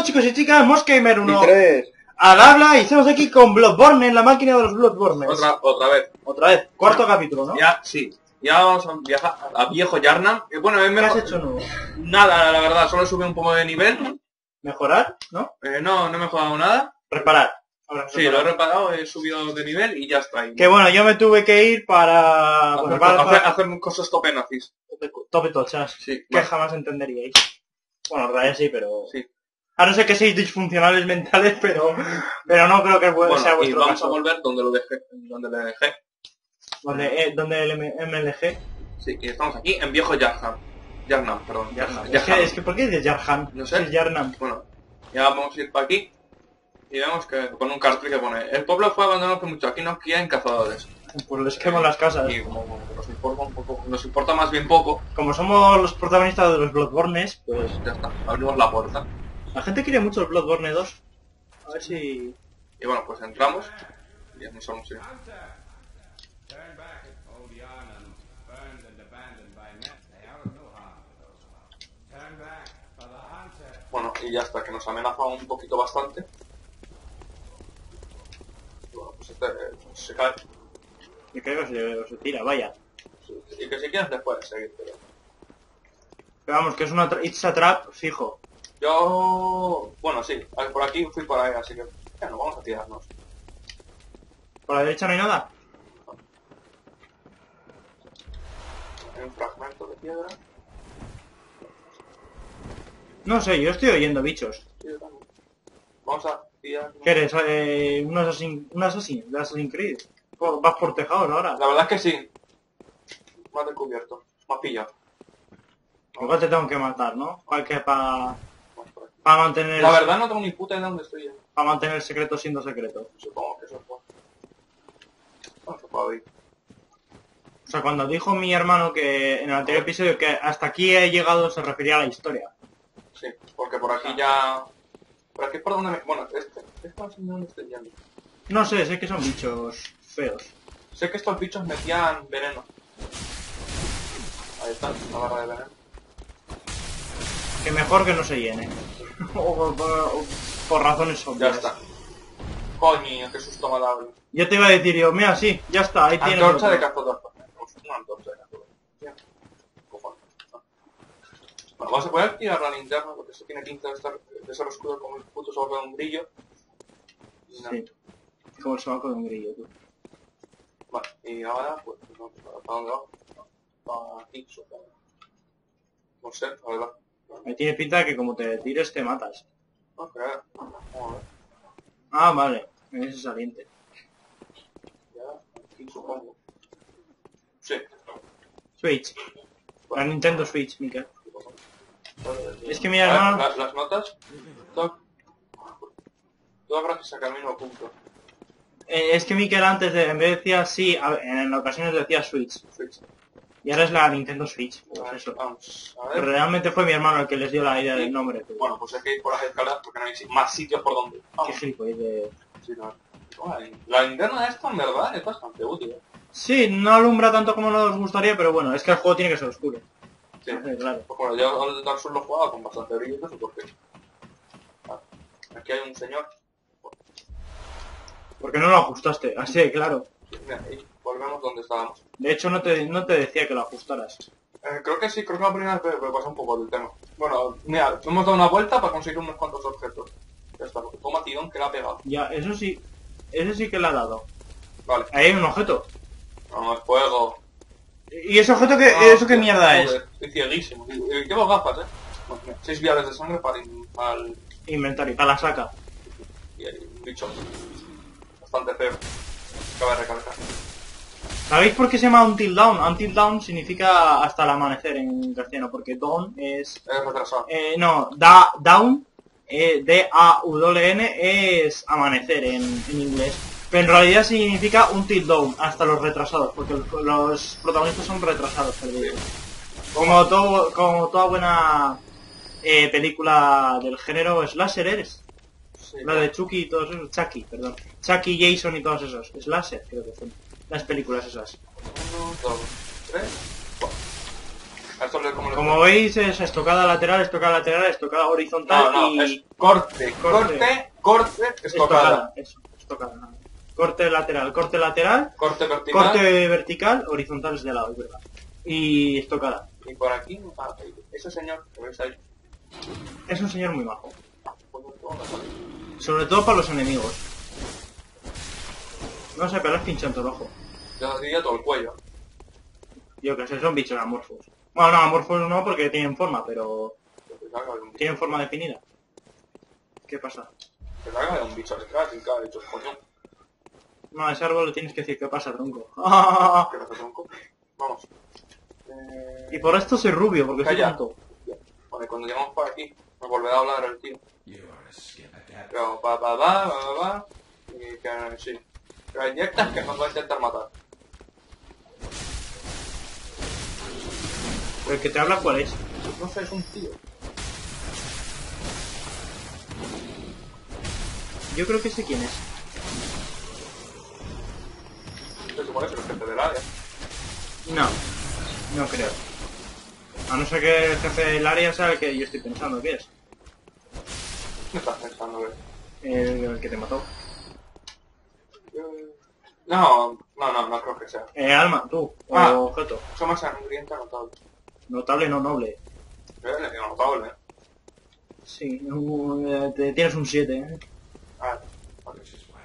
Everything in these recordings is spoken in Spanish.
todos chicos y chicas, Mosgamer Y 1 tres. al habla y estamos aquí con Bloodborne en la máquina de los Bloodborne. Otra, otra vez. Otra vez, cuarto capítulo, ¿no? Ya, sí. Ya vamos a viajar a viejo Yarnam. Y bueno, es ¿Qué has mejor... hecho nuevo? Nada, la verdad, solo sube un poco de nivel. ¿Mejorar? ¿No? Eh, no, no me he jugado nada. Reparar. Ahora, Sí, lo he reparado, he subido de nivel y ya está. Y Que bueno, yo me tuve que ir para... hacer, Bueno, para, hacer- para- hacer cosas tope nazis. tope tochas. Sí, Que jamás entenderíais. Bueno, en realidad sí, pero... Sí. A no ser que seáis disfuncionales mentales, pero... Pero no creo que Bueno, sea y vuestro vamos caso. a volver donde lo dejé. Donde le dejé. Donde, eh, donde el M- MLG... Sí, y estamos aquí en viejo Yarnam. Yarnam, perdón. Yarnam. Es Yarnam. que, es que ¿por qué dices Yarham? No sé. Es Yarnam. Bueno, ya vamos a ir para aquí. Y vemos que con un cartel que pone El pueblo fue abandonado hace mucho, aquí no quieren cazadores. Pues les quemo las casas. Y como, como nos importa un poco, nos importa más bien poco, Como somos los protagonistas de los Bloodbornes, pues... ya está, abrimos la puerta. La gente quiere mucho el Bloodborne 2. A ver si... Y bueno, pues entramos. Y somos sí. Bueno, y ya está, que nos amenaza un poquito bastante. Bueno, pues este eh, se cae. Yo creo que se, se tira, vaya. Y que si quieres después seguir. Pero Pero vamos, que es una... tra- It's a trap fijo. Yo, bueno, sí, por aquí fui por ahí, así que bueno, vamos a tirarnos. Por la derecha no hay nada. Hay un fragmento de piedra. No sé, yo estoy oyendo bichos. Sí, yo también. Vamos a tirar. ¿Qué eres? Eh, un assassin, un assassin de Assassin's Creed. Oh, Vas por tejados ahora. La verdad es que sí. Más descubierto. Más pillado. Igual te tengo que matar, ¿no? Para que para Mantener La verdad no tengo ni puta idea de dónde estoy yo. para mantener el secreto siendo secreto. Supongo que eso fue. No se puede abrir. O sea, cuando dijo mi hermano que en el anterior episodio que hasta aquí he llegado se refería a la historia. Sí, porque por aquí ya... Por aquí es por donde me... Bueno, este... Este no sé dónde estoy. No sé, sé que son bichos feos. Sé que estos bichos metían veneno. Ahí está, la barra de veneno. Que mejor que no se llene. o, por- por- o por razones Ya obvias. está. Coño, qué susto me ha dado. Yo te iba a decir yo, mira, sí, ya está, ahí tienes. Antorcha de cazador. Una antorcha de cazador. Bueno, vamos a poder tirar la linterna porque esto tiene pinta de, estar, de ser oscuro como el puto sobre de un nada. Sí. Como el sobaco de un grillo, tú. Vale, y ahora, pues, no, ¿para dónde vamos? Para aquí, supongo. No sé, la verdad. Me tiene pinta de que como te tires te matas. Ah, vale, ese saliente. Ya, aquí supongo. Sí. Switch. La Nintendo Switch, Mika. Es que mi hermano... la- las notas. Todo gracias a Camino Oculto. Eh, es que Mikel antes de, en vez decía sí, a en ocasiones decía Switch. Switch. Y ahora es la Nintendo Switch. Pues eso. Vamos a Pero ver. realmente fue mi hermano el que les dio la idea del nombre. pero- Bueno, pues hay que ir por las escaleras porque no hay más sitios por donde. Qué Vamos. gilipollas de... Sí, no. La linterna esta en verdad es bastante útil. ¿eh? Sí, no alumbra tanto como nos gustaría, pero bueno, es que el juego tiene que ser oscuro. Sí. Eh, claro. Pues bueno, yo al Dark Souls lo jugaba con bastante brillo, no sé por qué. Vale. Aquí hay un señor. Porque no lo ajustaste, así de claro. Mira, ahí volvemos donde estábamos. De hecho, no te, no te decía que lo ajustaras. Eh, creo que sí, creo que la primera vez me pasó un poco del tema. Bueno, mira, hemos dado una vuelta para conseguir unos cuantos objetos. Ya está, toma tirón que la ha pegado. Ya, eso sí, ese sí que le ha dado. Vale, Ahí hay un objeto. vamos, fuego. ¿Y ese objeto qué, Ah, eso qué mierda es? Estoy cieguísimo. Llevo gafas, eh. Bueno, mira, seis viales de sangre para, in- para el... Inventario, para la saca. Y hay un bicho bastante feo. Cabe recalcar. ¿Sabéis por qué se llama Until Dawn? Until Dawn significa hasta el amanecer en castellano, porque Dawn es... Es retrasado. Eh, no, da, Down, eh, D-A-W-N, es amanecer en, en inglés. Pero en realidad significa Until Dawn, hasta los retrasados, porque los, los protagonistas son retrasados, perdidos. Como, todo, como toda buena eh, película del género slasher eres. Sí, La de Chucky y todos esos, Chucky, perdón. Chucky, Jason y todos esos. Slasher, creo que son las películas esas. Uno, dos, tres, cuatro. Esto como veis es estocada lateral, estocada lateral, estocada horizontal No, no, y es corte, Corte. corte, corte, estocada. estocada. Eso, estocada. Corte lateral, corte lateral, Corte vertical. corte vertical, horizontal es de lado, es verdad. Y estocada. Y por aquí, ese señor que veis ahí. Es un señor muy bajo. Sobre todo para los enemigos. No sé, pero es pinchando el Yo diría todo el cuello. Yo que sé, son bichos amorfos. Bueno, no, amorfos no porque tienen forma, pero bicho, tienen forma definida. ¿Qué pasa? que de un bicho detrás y cada dicho, coño, No, a ese árbol le tienes que decir qué pasa, tronco. que no se tronco. Vamos. Eh, y por esto soy rubio, porque soy Calla. tonto. Vale, cuando lleguemos por aquí, me volverá a hablar el tío. Pero va, va, va, va, va, va. Y que sí. Pero inyectas que nos va a intentar matar. ¿Pero el que te habla cuál es? No sé, es un tío. Yo creo que sé quién es. Se supone que es el jefe del área. No, no creo. A no ser que el jefe del área sea el que yo estoy pensando que es. ¿Qué estás pensando, eh? El, el que te mató. Eh, No, no, no, no creo que sea. Eh, alma, tú, o Ah. objeto. Eso más sangrienta. Notable, no noble. Eh, le digo notable, eh. Sí, un- eh, te- tienes un 7. ¿eh? Ah, vale.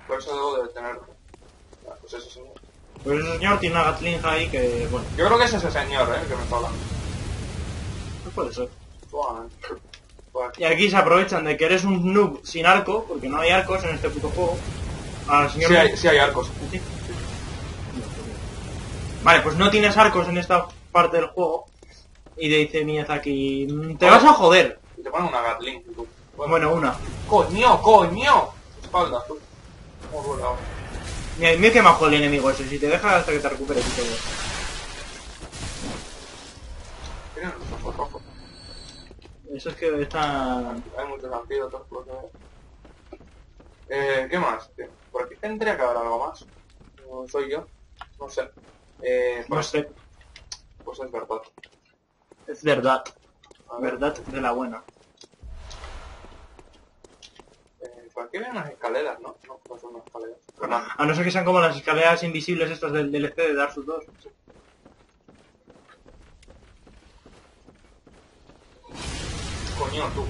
Por eso debo de tener... Ah, pues ese señor. Pues ese señor tiene una gatlinja ahí que, bueno, Yo creo que es ese señor, eh, el que me está hablando. no puede ser. Y aquí se aprovechan de que eres un noob sin arco, porque no hay arcos en este puto juego. Al señor... sí, hay, sí hay arcos. ¿Sí? Vale, pues no tienes arcos en esta parte del juego. Y te dice Miyazaki, "Mm, te vas a joder. Y te ponen una Gatling. tú, Bueno, una. ¡Coño, coño! Espaldas, tú. Mira, mira que majo el enemigo ese, si te deja hasta que te recuperes y rojos. Eso es que está... Hay muchos antídotos, por lo. Eh, ¿qué más? tío? Por aquí tendría que haber algo más. No soy yo. No sé. Eh, No sé, pues es verdad. Es verdad. Verdad de la buena. eh, por aquí hay unas escaleras, ¿no? No, no son unas escaleras. A no ser que sean como las escaleras invisibles estas del DLC de Dark Souls 2. Coño, tú.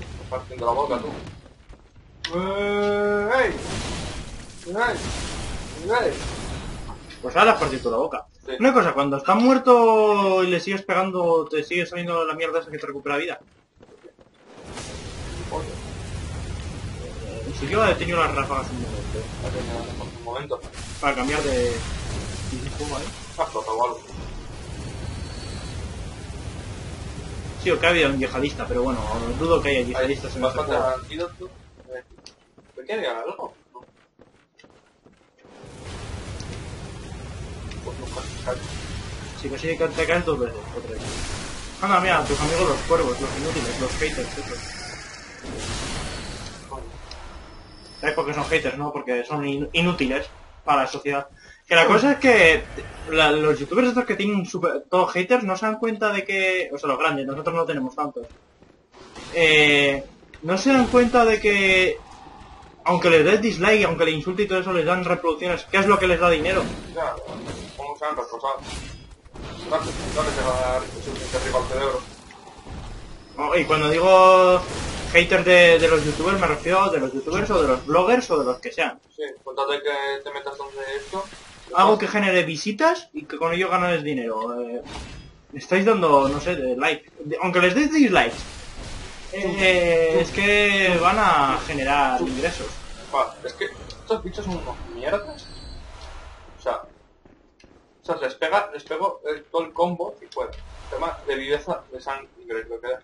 Estás partiendo la boca, tú. Eh, ¡Ey! ¡Ey! ¡Ey! Pues ahora has partido la boca. Sí. Una cosa, cuando está muerto y le sigues pegando, te sigue saliendo la mierda esa que te recupera vida. Si yo he tenido las ráfagas un momento. ha tenido un momento. Para cambiar de... juego, ¿eh? Ha explotado algo. Sí, o que ha habido un yihadista, pero bueno, dudo que haya Hay yihadistas en este bastante antídoto. Eh, ¿Por qué había algo? Pues nunca se sabe. Si consigue te caes dos veces o tres. Anda, mira, tus amigos los cuervos, los inútiles, los haters, esos. ¿Sabes por qué son haters? No, porque son in- inútiles para la sociedad. Que la cosa es que la- los youtubers estos que tienen super, todos haters no se dan cuenta de que... O sea, los grandes, nosotros no tenemos tantos. Eh, no se dan cuenta de que... Aunque les des dislike, aunque le insulte y todo eso, les dan reproducciones. ¿Qué es lo que les da dinero? ¿Cómo se han retrasado? Dale, dale que va a dar suficiente arriba al cerebro. Oh, Y cuando digo haters de, de los youtubers, me refiero de los youtubers o de los bloggers o de los que sean. Sí, cuéntate que te metas donde esto. Algo que genere visitas y que con ello ganes dinero. Eh, estáis dando, no sé, de like. De- aunque les deis dislikes. eh, es que van a generar ingresos. Es que estos bichos son unos mierdas. O sea, les pega, les pego el- todo el combo y fuera. Tema de viveza, de sangre, lo que da.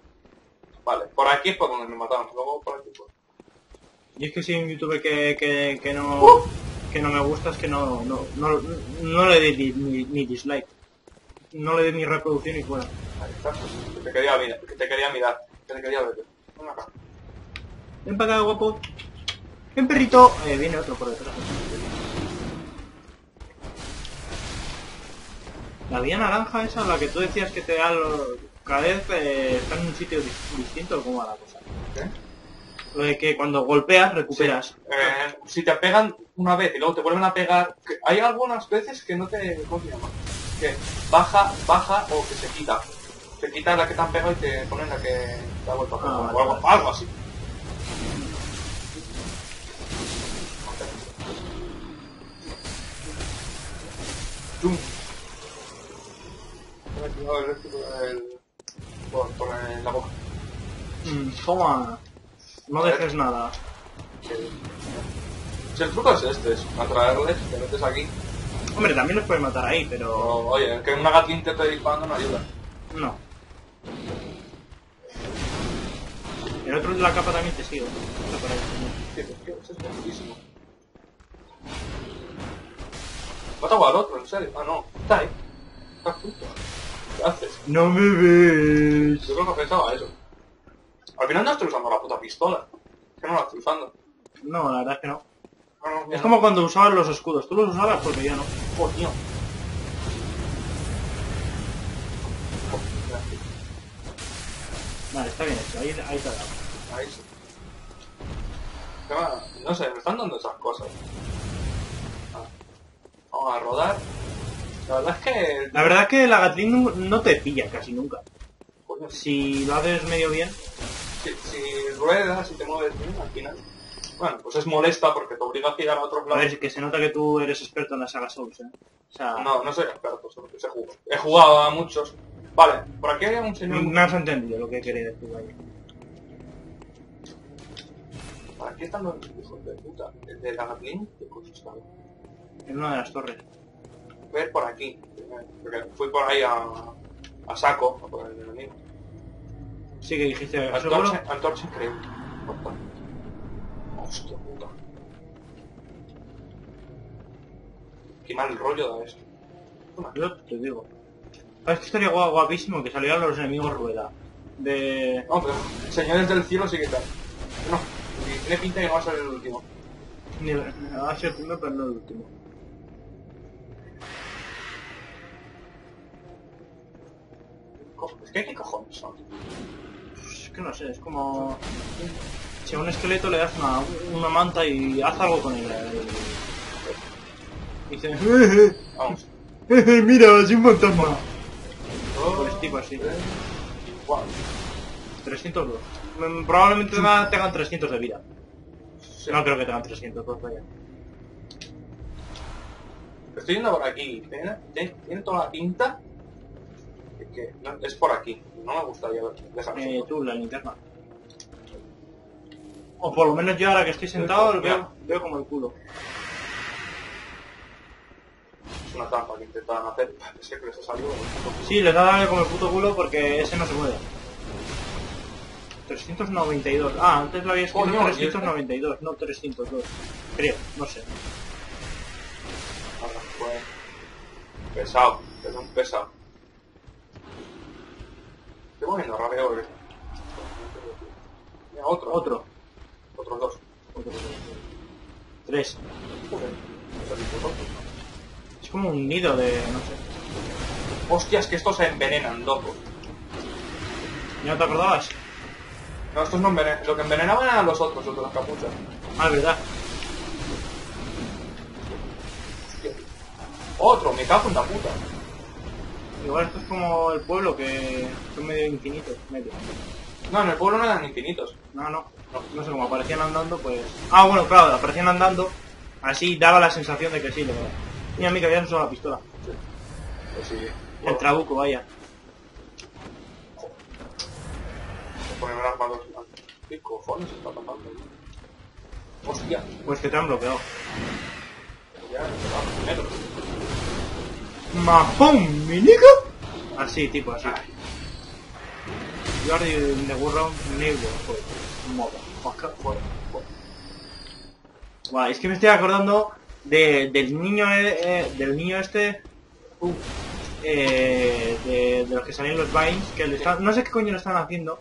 Vale, por aquí es por donde me mataron, luego por aquí pues. Y es que si hay un youtuber que, que, que no que no me gusta es que no, no, no, no le dé ni, ni- ni dislike. No le dé ni reproducción y fuera. Ahí está, que te quería mirar, que te quería mirar, que te quería ver. Ven acá. Ven para acá, guapo. Ven, perrito. Eh, viene otro por detrás. La vía naranja esa, la que tú decías que te da. Cada vez eh, está en un sitio dis- distinto, ¿cómo va la cosa? ¿Qué? Lo de que cuando golpeas, recuperas. Eh, si te pegan una vez y luego te vuelven a pegar, hay algunas veces que no te... ¿Cómo se llama? Que baja, baja o que se quita. Te quita la que te han pegado y te ponen la que te ha vuelto a pegar. Ah, o algo, algo así. Zoom. El- el- por, por en la boca. Mm, toma. No dejes nada. Si el truco es este, es atraerles, te metes aquí. Hombre, también los puedes matar ahí, pero... Pero, oye, que una Gatling te esté disparando no ayuda. No. El otro de la capa también te sigue. Está por ahí. Tío, es que eso es buenísimo. Mataba al otro, en serio. Ah, no. Está ahí. Está justo. ¿Qué haces? No me ves. Yo creo que pensaba eso. Al final no estoy usando la puta pistola. Es que no la estoy usando. No, la verdad es que no. No, no, ya Es no. como cuando usabas los escudos. Tú los usabas porque yo no. Coño. Vale, está bien hecho. Ahí, ahí te ha dado. Ahí sí. No sé, me están dando esas cosas. Vamos a rodar. La verdad es que... La verdad es que la Gatling no- te pilla casi nunca. Coño, Si lo haces medio bien, si, si ruedas y te mueves bien al final. Bueno, pues es molesta porque te obliga a girar a otros a lados. ver, que se nota que tú eres experto en la saga Souls, ¿eh? O sea, No, no soy experto, solo que sé jugar. He jugado a muchos. Vale, por aquí hay un señor... no has entendido lo que quería decir ahí. Aquí están los hijos de puta. El de la Gatling, ¿qué cosa está? En una de las torres. Ir por aquí. Porque fui por ahí a, a saco, a por el enemigo. Sí que dijiste. Antorcha, antorcha increíble. Corta. Hostia puta. Qué mal rollo da esto. Yo te digo. ¿Sabes que estaría guapísimo que salieran los enemigos rueda? De... No, pero señores del cielo sí que tal. No, tiene pinta que no va a ser el último. Ni, va a ser el primero, pero no el último. Co- Es que qué cojones son. Pues, es que no sé, es como... Si a un esqueleto le das una, una manta y haz algo con él. eh, Y dice, "Eh, Vamos. eh, eh, mira, es un fantasma. Dos, Pues tipo así. cuatro. 302. Mm, Probablemente tenga- tengan 300 de vida. Sí. No creo que tengan 302, vaya. Estoy yendo por aquí. Tiene toda la pinta de que no, es por aquí. No me gustaría ver- dejar Eh, tú, la linterna. O por lo menos yo ahora que estoy sentado lo veo, veo como el culo. Es una trampa que intentaban hacer. Es que les ha salido. Sí, les da darle como el puto culo porque ese no se mueve. 392. Ah, antes lo había escrito Coño, ¿y este? 392, no 302. Creo, no sé. Ahora, pues, pesado. Es un pesado. Estoy poniendo rabia hoy. Mira, otro. Otro. Otros dos. Otro. Tres. Joder. Es como un nido de... no sé. Hostias, que estos se envenenan, loco. ¿Ya no te acordabas? No, estos no envenenan. Lo que envenenaban eran los otros, los de las capuchas. Ah, es verdad. Hostia. Otro, me cago en la puta. Igual esto es como el pueblo que son medio infinitos, medio. No, en el pueblo no eran infinitos. No, no, no, no sé cómo aparecían andando, pues... Ah, bueno, claro, aparecían andando, así daba la sensación de que sí, le Mira, mira, habían usado la pistola. Pues sí. El trabuco, vaya. Las manos. ¿Qué cojones está pasando? Hostia. Pues que te han bloqueado. Ya, va ¡Mahón, mi! Así, tipo así. You are the. Fuera, fuera. Buah, es que me estoy acordando de, del niño eh, eh, del niño este eh, de, los que salían los Vines que le están- no sé qué coño le están haciendo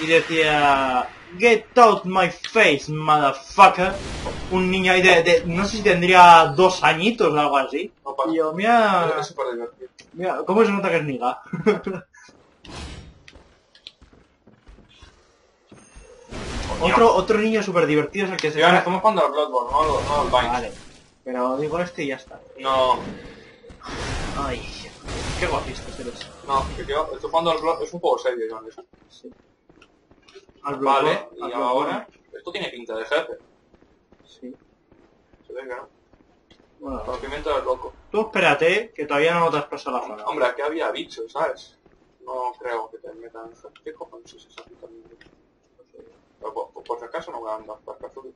y decía Get out my face, motherfucker. Un niño ahí de, de- no sé si tendría dos añitos o algo así. No pasa. Y yo, mira, Es súper divertido. mira, ¿cómo se nota que es niga? otro, otro niño súper divertido es el que se ahora estamos jugando al Bloodborne, no al, no al Vine. Vale. Pero digo este y ya está. No, Ay, qué guapista eres. no, que yo estoy jugando al Bloodborne, es un juego serio. Sí. Al Vale, y ahora, esto tiene pinta de jefe. Sí. Se ve que no. Bueno, Conocimiento del loco. tú espérate, que todavía no te has pasado la zona. Hombre, aquí había bichos, ¿sabes? No creo que te metan... ¿Qué cojones es esa puta mierda? Pero por, por- por si acaso no a andar para azul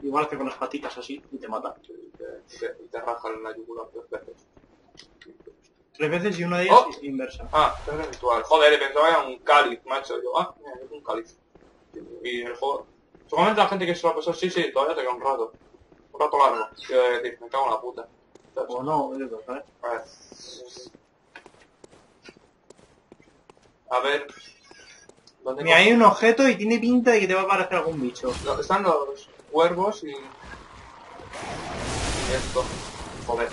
Igual que con las patitas así y te mata. y te, y te, y te rajan la yugular tres veces. Tres veces y una de ellas Oh. inversa. Ah, es ritual. Joder, pensaba que era un cáliz, macho. Yo, ah, mira, es un cáliz. Y el juego... Seguramente la gente que se lo ha pasado, sí, sí, todavía te queda un rato. Un rato largo. Quiero decir, me cago en la puta. O no, es ¿sabes? A ver. A ver. ¿Dónde Mira, hay un objeto y tiene pinta de que te va a aparecer algún bicho. No, Están los cuervos y... y esto. Joder.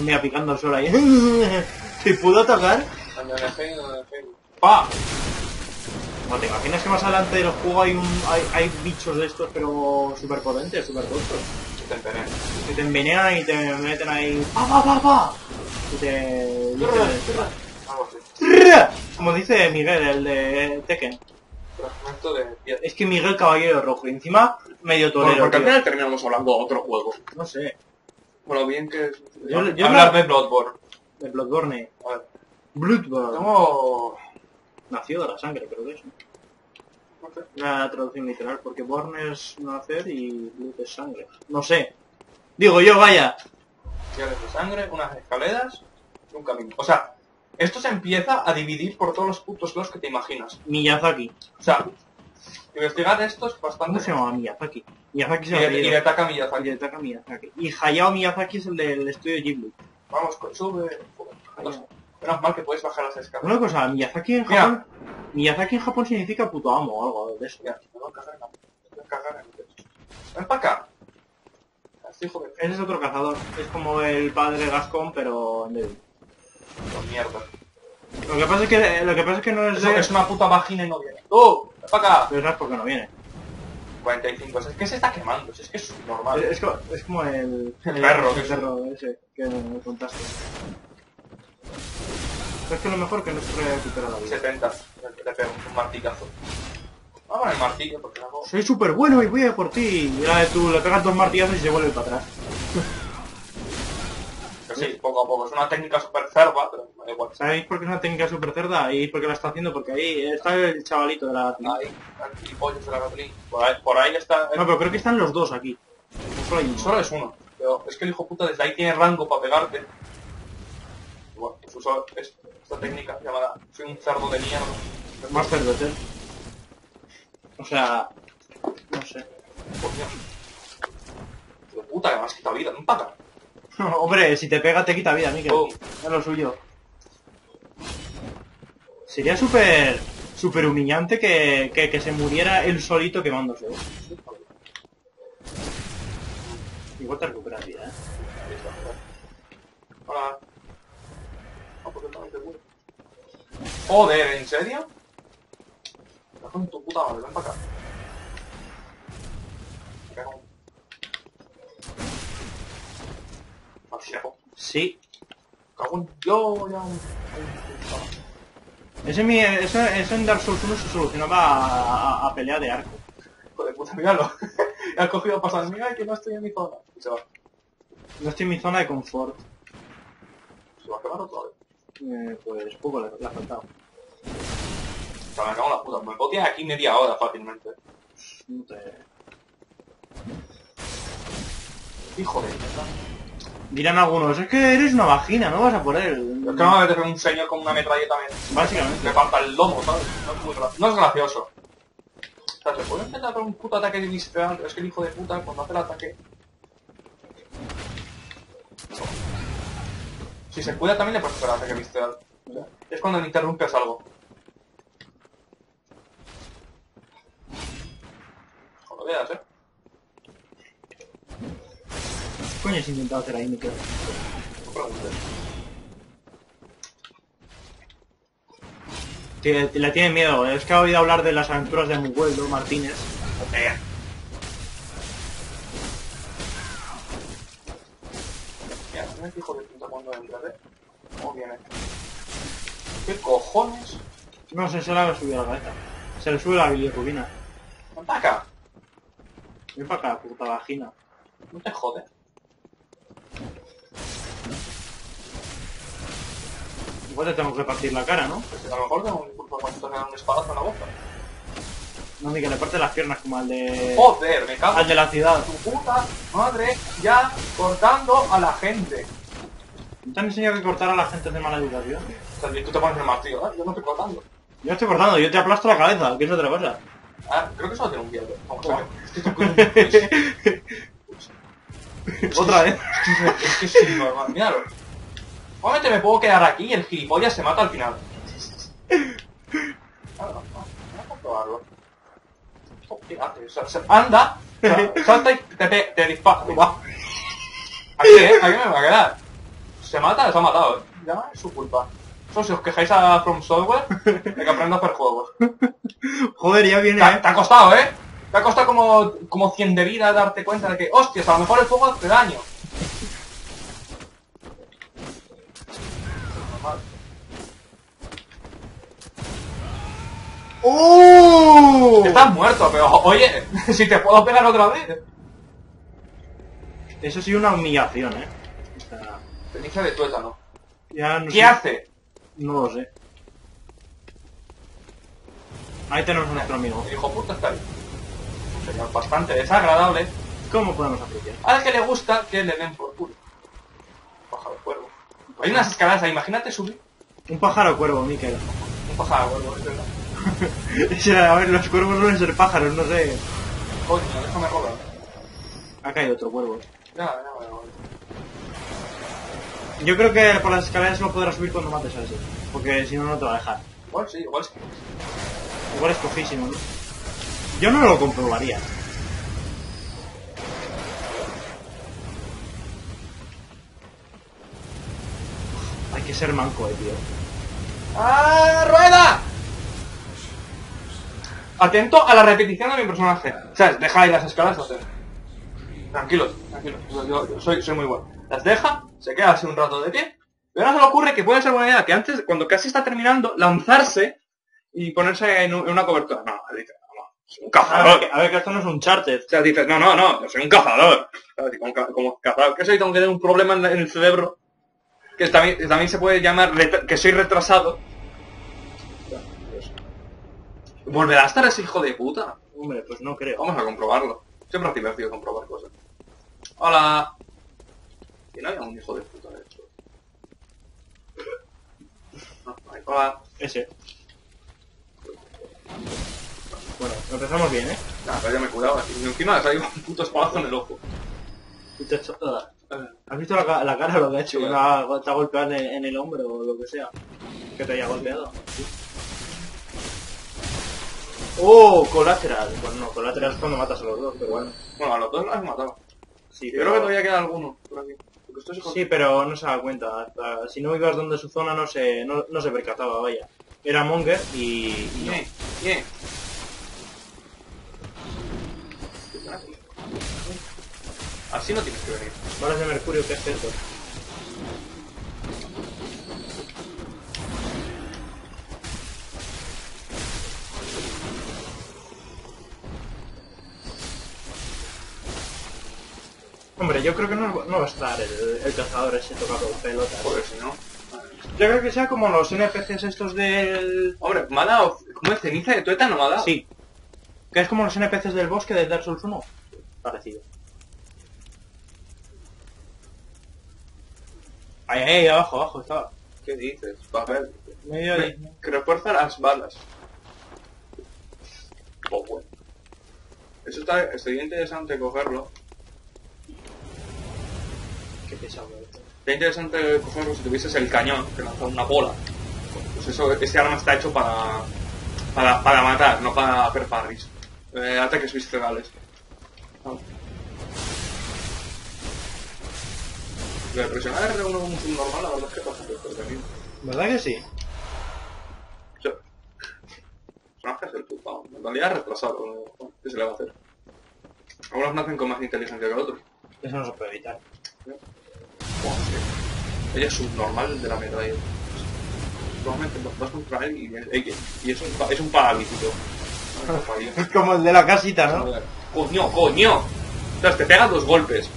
Mira, picando el sol ahí. si puedo atacar. ¡Pa! Bueno, ¿te imaginas que más adelante del juego hay, un, hay, hay bichos de estos, pero súper potentes, súper tostos? Te envenené. Que te envenenan y te meten ahí... ¡Pa, pa, pa, pa! Y te... y. Como dice Miguel, el de Tekken. De. Es que Miguel Caballero Rojo, y encima medio Bueno, torero. porque al final terminamos hablando de otro juego. No sé, Bueno, bien que... Yo- yo Hablar no- de Bloodborne. de Bloodborne. A ver. Bloodborne. Tengo... Nació de la sangre, creo que es. ¿no? No sé. Una traducción literal, porque Born es nacer y Blood es sangre. No sé. Digo yo, vaya. Tierras de sangre, unas escaleras y un camino. O sea, esto se empieza a dividir por todos los putos lados que te imaginas. Miyazaki. O sea, investigar esto es ¿Cómo bastante... se llama Miyazaki? Miyazaki se llama de, y de Taka Miyazaki. Hidetaka Miyazaki. Y Hayao Miyazaki es el del estudio Ghibli. Vamos, sube... Joder, Menos mal que puedes bajar las escaleras. Una cosa, Miyazaki en Mira. Japón... Miyazaki en Japón significa puto amo o algo de eso. Ya, me voy a cagar en la... me voy a cagar en el techo. Ven para acá. Así, hijo de... Ese es otro cazador. Es como el padre Gascón, pero en débil. Con mierda. Lo que pasa es que, lo que, pasa es, que no es Eso de... es una puta vagina y no viene. ¡Tú! ¡Ven para acá! Pero sabes por qué no viene. 45. Es que se está quemando. Es que es normal. Es, es co- es como el... El perro, que El es- perro ese que me contaste. Pero es que lo mejor que no se recupera la vida. 70. Le pego un martillazo. Vamos con el martillo porque luego... Soy súper bueno y voy a por ti. Y de tú le pegas dos martillazos y se vuelve para atrás. Que sí, poco a poco. Es una técnica súper cerda, pero me da igual. ¿Sabéis por qué es una técnica súper cerda? ¿Y por qué la está haciendo? Porque ahí está el chavalito de la... Ahí, aquí, pollos de la Gatlin. Por ahí, por ahí está... No, pero creo que están los dos aquí. Solo hay. Solo es uno. Pero es que el hijo puta desde ahí tiene rango para pegarte. Y bueno, pues uso es- esta técnica llamada soy un cerdo de mierda. Más cerdote. O sea... No sé. Coño. De puta, que me has quitado vida, no para Hombre, si te pega te quita vida, Mikel. Pum. Es lo suyo. Sería súper... Súper humillante que, que, que se muriera él solito quemándose. ¿eh? Igual te recuperas vida, ¿eh? Hola. Ah, muero. Joder, ¿en serio? En tu puta madre, ven para acá. Me cago en... Sí. Cago en yo, ya... Ese, mi, eso, eso en Dark Souls 1 se solucionaba a, a- a pelea de arco. Hijo de puta, míralo. ha cogido pasar, mira que no estoy en mi zona. Se va. No estoy en mi zona de confort. Se va a quemar otra vez. Eh, pues poco le, le ha faltado. O sea, me cago en la puta. Me tirar aquí media hora fácilmente. No te- Hijo de puta. Dirán algunos, es que eres una vagina, no vas a por. Es que no me apetece un señor con una metralleta. Básicamente. Le falta el lomo, ¿sabes? No es, gracioso. O sea, ¿se puede intentar un puto ataque de inicial? Es que el hijo de puta, cuando hace el ataque... Si se cuida también le puedes hacer el ataque visceral. ¿Sí? Es cuando interrumpes algo. Cuando veas, eh. Coño has intentado hacer ahí, Miquel? No preguntes. Tie- Le tiene miedo. Es que ha oído hablar de las aventuras de Migueldo Martínez. Eh. No me. ¿Qué cojones? No sé, se le ha subido a la cabeza. Se le sube la bilirrubina. ¡Ataca! Ven para acá, puta vagina. No te jode. Te tengo que partir la cara, ¿no? Pues a lo mejor tengo un culpa cuando te un espadazo en la boca. No, ni que le parte las piernas como al de... Joder, me cago Al de la ciudad. tu puta madre ya cortando a la gente. ¿No te han enseñado que cortar a la gente de mala educación? Sea, tú te pones el martillo, ¿eh? Yo no estoy cortando. Yo estoy cortando, yo te aplasto la cabeza, que es otra cosa. Ah, creo que solo tiene un diablo. Otra vez. Es que es normal, míralo. Obviamente me puedo quedar aquí y el gilipollas se mata al final. Anda, sa- salta y te, te, te dispara. Aquí, ¿eh? Aquí me va a quedar. Se mata, se ha matado, ¿eh? Ya es su culpa. Eso si os quejáis a From Software, hay que aprender a hacer juegos. Joder, ya viene, ¿eh? te ha costado, ¿eh? Te ha costado como, como 100 de vida darte cuenta de que, hostias, a lo mejor el fuego hace daño. ¡Oh! Estás muerto, pero oye, si te puedo pegar otra vez. Eso sí una humillación, ¿eh? O sea, Ceniza de tuétano. ya no ¿Qué sé. hace? No lo sé. Ahí tenemos a nuestro amigo. El hijo puta está ahí. Sería bastante desagradable. ¿Cómo podemos apreciar? Al que le gusta que le den por culo. Pájaro cuervo. Hay unas escaleras ahí, imagínate subir. Un pájaro cuervo, Miquel. Un pájaro cuervo, es verdad. A ver, los cuervos suelen ser pájaros, no sé. Coño, déjame robar. Ha caído otro cuervo. Ya, ya, ya. Yo creo que por las escaleras lo podrás subir cuando mates a ese. Porque si no, no te va a dejar. Igual sí, igual sí. Igual es cojísimo, ¿no? Yo no lo comprobaría. Hay que ser manco, eh, tío. ¡Ah, rueda! Atento a la repetición de mi personaje. ¿Sabes? Deja ahí las escalas. hacer. Tranquilos, tranquilos. Yo, yo- yo soy, soy muy bueno. Las deja, se queda así un rato de pie. Pero ahora se le ocurre que puede ser buena idea que antes, cuando casi está terminando, lanzarse y ponerse en, un- en una cobertura. No, dice, soy un A cazador. ver, a ver, que esto no es un charter. O sea, dices, no, no, no, yo soy un cazador. Como, como cazador, que soy, tengo que tener un problema en, el cerebro, que también, también se puede llamar que soy retrasado. ¿Volverá a estar ese hijo de puta? Hombre, pues no creo. Vamos a comprobarlo. Siempre es divertido comprobar cosas. Hola. Y no había un hijo de puta de esto. No. Hola. Ese. Bueno, empezamos bien, ¿eh? Nada, pero ya me he curado. Y encima le salido un puto espadazo en el ojo. He hecho- ah, ¿Has visto la, la cara lo que ha hecho? Sí. Que te ha golpeado en el, en el hombro o lo que sea. Que te haya golpeado. ¡Oh! Colateral. Bueno, no, colateral es cuando matas a los dos, pero bueno. Bueno, a los dos los has matado. Sí, Yo creo que todavía queda alguno por aquí. Porque. Sí, pero no se da cuenta. Hasta- si no ibas donde su zona no se, no, no se percataba, vaya. Era Monger y... y no. Bien, bien. Así no tienes que venir. Balas de mercurio, ¿qué es esto? Hombre, yo creo que no, no va a estar el, el cazador ese tocando pelotas. Joder, si no. Yo creo que sea como los NPCs estos del... Hombre, me ha dado... ¿Cómo es? ¿Ceniza de tuétano me ha dado? Sí. Que es como los NPCs del bosque de Dark Souls 1. Parecido. Ahí, ahí, abajo, abajo estaba. ¿Qué dices? Papel. Medio ahí. Que refuerza las balas. Oh, bueno. Eso está... Sería interesante cogerlo. Qué pesado esto. Sería interesante cogerlo si tuvieses el cañón que lanza una bola. Pues eso, este arma está hecho para... Para, para matar, no para hacer parries. Eh, ataques viscerales. De presionar R1 como un normal, la verdad es que pasa entretenido. ¿Verdad que sí? O sea, personaje es el puto. En realidad es retrasado. ¿no? ¿Qué se le va a hacer? Algunos nacen con más inteligencia que otros. Eso no se puede evitar. Ella es un normal de la metralla. Normalmente vas contra él y, es, un, es un paralítico. Es como el de la casita, ¿no? Coño, coño. Entonces te pegas dos golpes.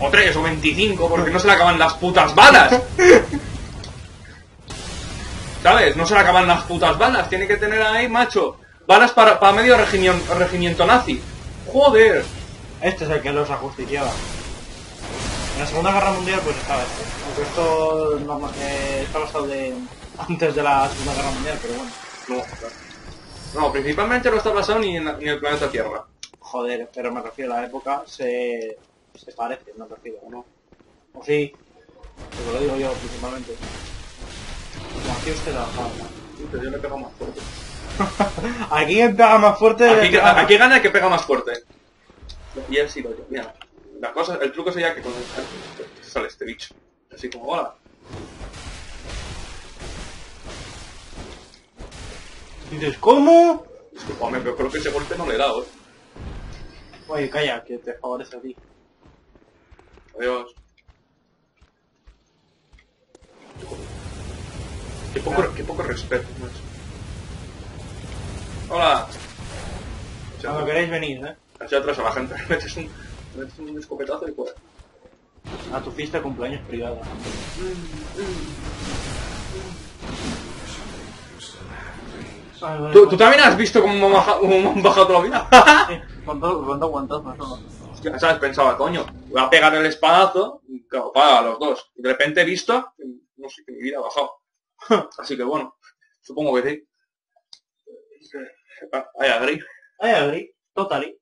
O tres, o veinticinco, porque no se le acaban las putas balas. ¿Sabes? No se le acaban las putas balas. Tiene que tener ahí, macho. Balas para, para medio regimiento, regimiento nazi. Joder. Este es el que los ajusticiaba. En la Segunda Guerra Mundial pues estaba este. Aunque esto no, está basado de antes de la Segunda Guerra Mundial, pero bueno. No, no principalmente no está basado ni en, la- ni en el planeta Tierra. Joder, pero me refiero a la época, se, se parece, me refiero, ¿no? O sí, pero lo digo yo principalmente. Como aquí usted la pero yo le pego más fuerte. Aquí quien pega más fuerte... Aquí, aquí gana el que pega más fuerte. Y él sí lo yo. Mira, la cosa, el truco sería que cuando sale este bicho. Así como, hola. Dices, ¿cómo? Disculpame, pero creo que ese golpe no le he dado, eh. Oye, calla, que te favorece a ti. Adiós. Qué poco, qué poco respeto, macho. Hola. Cuando queréis venir, ¿eh? Hacia atrás a la gente, metes un, escopetazo y fuera. A tu fiesta de cumpleaños privada. ¿Tú, tú también has visto cómo me han baja- cómo me han bajado? Sí, con dos guantazos, todo. Hostia, ¿Sabes? Pensaba, coño, voy a pegar el espadazo y claro, para a los dos. Y de repente he visto, que no sé, que mi vida ha bajado. Así que bueno, supongo que sí. Ah, Ay, agri. I agree, totally.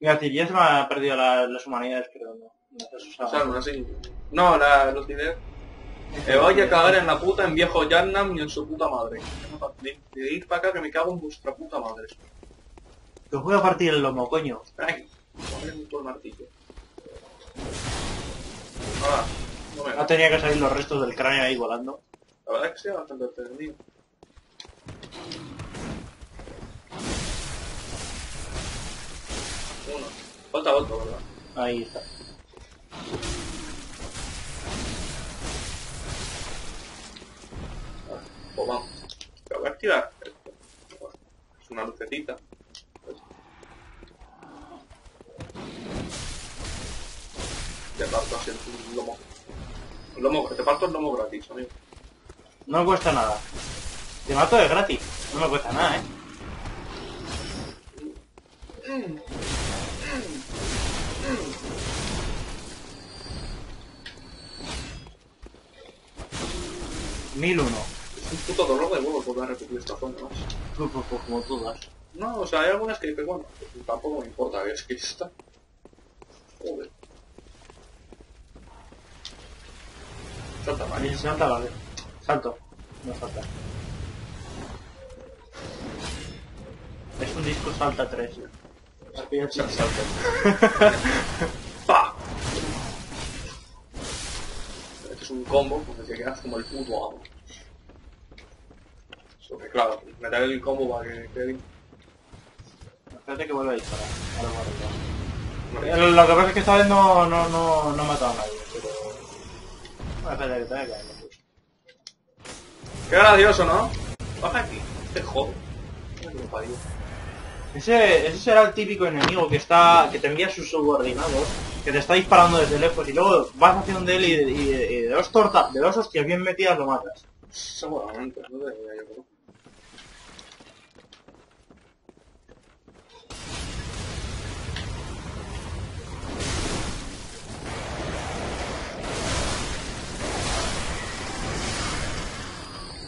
Iba a decir, ya se me ha perdido la- las humanidades, pero no. no eso, o sea, no, así. No, la, ideas. Me voy a cagar en la puta en viejo Yarnam y en su puta madre. Ir para acá que me cago en vuestra puta madre. Te voy a partir el lomo, coño. Espera aquí. Poner todo el martillo. Ahora, no me No tenía que salir los restos del cráneo ahí volando. La verdad es que sea bastante entretenido. uno. Falta otro, ¿verdad? Ahí está. Pues vamos. Lo voy a activar. Es una lucecita. Te parto así el lomo. El lomo, te parto el lomo gratis, amigo. No me cuesta nada. Te mato es gratis. No me cuesta nada, ¿eh? Mm. 1001. Un puto dolor de huevos volver a repetir estas cosas. Como todas. No, o sea, hay algunas que bueno, pues tampoco me importa es que está. Joder. Salta, vale. Salta, vale. Salto. No salta. Es un disco salta 3. Aquí ya salta. Un combo, pues te quedas como el puto amo. Eso que claro, meter el combo para que quede bien. Espérate que vuelva a disparar. Ahora arreglo. Vale. Eh, Lo que pasa es que esta vez no, no, no, no he matado a nadie, pero... Bueno, espérate que te voy a caer. Qué gracioso, ¿no? Baja aquí, te jodo. Ese, ese será el típico enemigo que está que te envía sus subordinados, que te está disparando desde lejos y luego vas hacia de él y, de- y de, y de dos tortas, de dos hostias bien metidas lo matas. Seguramente, no debería yo creo.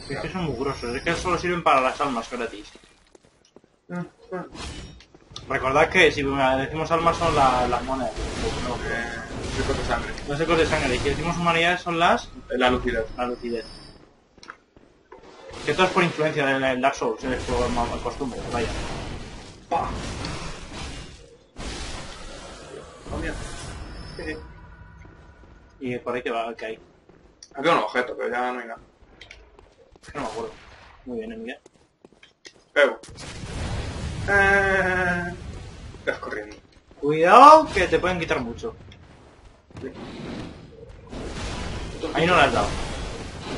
Es que son muy grosos, es que solo sirven para las almas gratis. Recordad que si decimos almas son la- las monedas, no, Eh, secos de sangre. los ecos de sangre, y si decimos humanidades son las La lucidez. la lucidez. Que todo es por influencia del del Dark Souls, es por ma- costumbre, vaya. Pa. Ah, mira. Y por ahí que va, que hay. Había un objeto, pero ya no hay nada. Que no me acuerdo. Muy bien, Miguel. Pego. Eh... Ves corriendo. Cuidado que te pueden quitar mucho. Ahí no le has dado.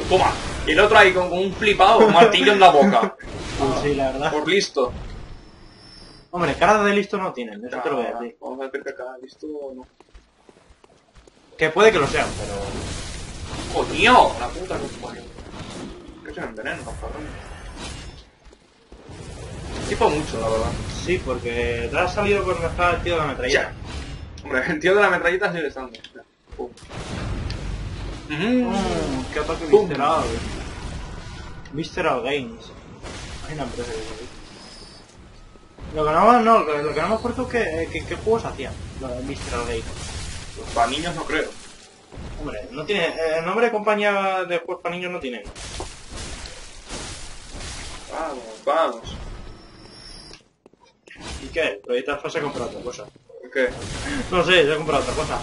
Toma. Y el otro ahí con, con un flipado, un martillo en la boca. Pues sí, la verdad. Por listo. Hombre, cara de listo no tienen, eso te lo voy a decir. Vamos a ver que acá listo o no. Que puede que lo sean, pero... ¡Coño! La puta que parió. Que se me envenenan, los Tipo mucho, la verdad. Sí, porque te has salido con el tío de la metralleta. Hombre, el tío de la metralleta sigue estando. Pum. Mm. Mm, qué ataque Pum. visceral. Visceral Games. Hay una empresa que dedica. Lo que no, no, lo que lo que no me acuerdo es que, que- qué juegos hacían. Lo de Visceral Games. Pues para niños no creo. Hombre, no tiene. eh, El nombre de compañía de juegos para niños no tiene. Vamos, vamos. ¿Y qué? El proyecto Alpha se ha comprado otra cosa. ¿Qué? No sé, se ha comprado otra cosa.